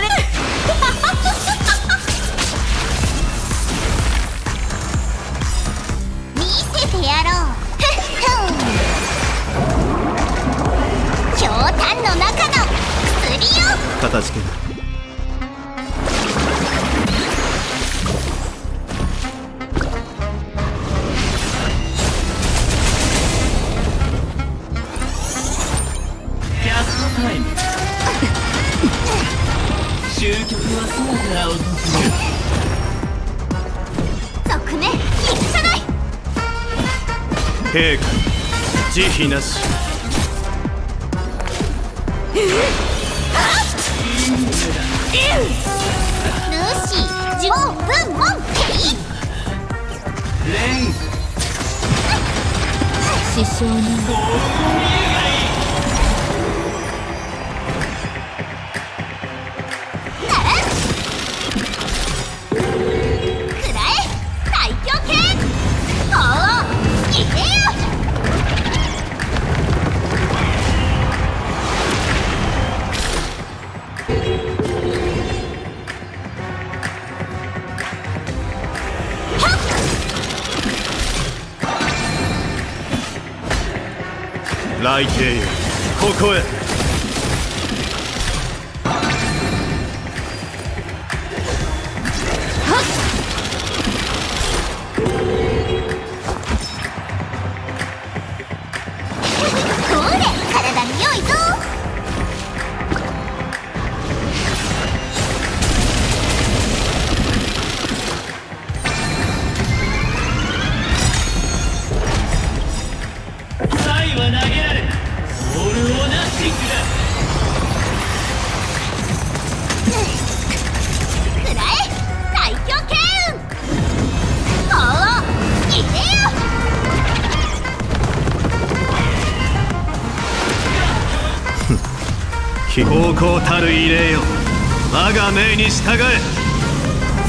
が命に従え。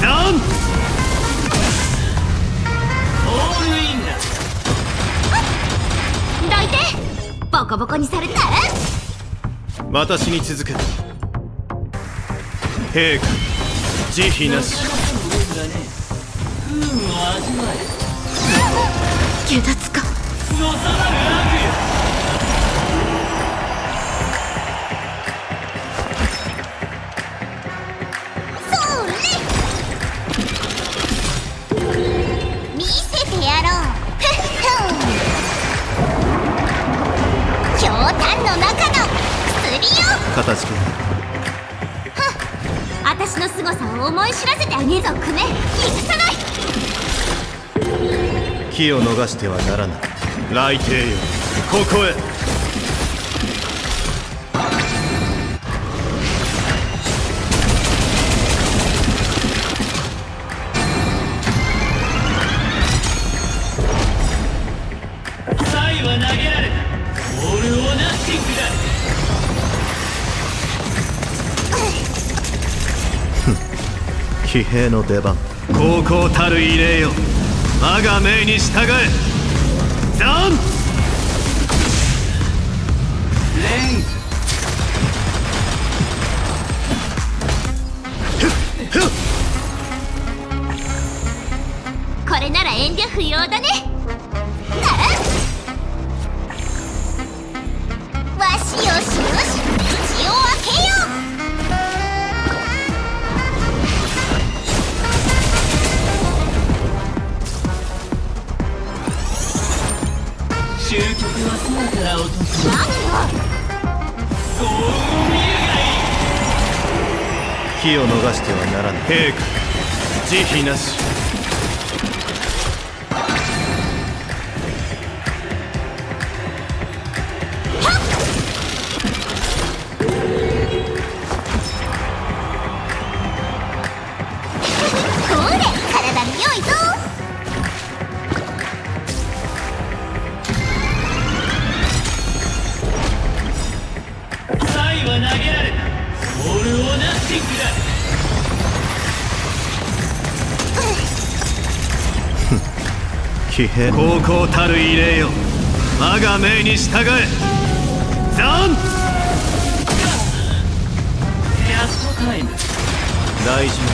ダンオールインだ抱いてボコボコにされた。ら私に続く陛下慈悲なし。不運を味わえ。下脱か機を逃してはならない。雷帝よ。ここへ。騎 兵の出番。高校たる異例よ。我が命に従え。ザン慈悲なし皇たる異例よ我が命に従え。ザンラストタイム。大事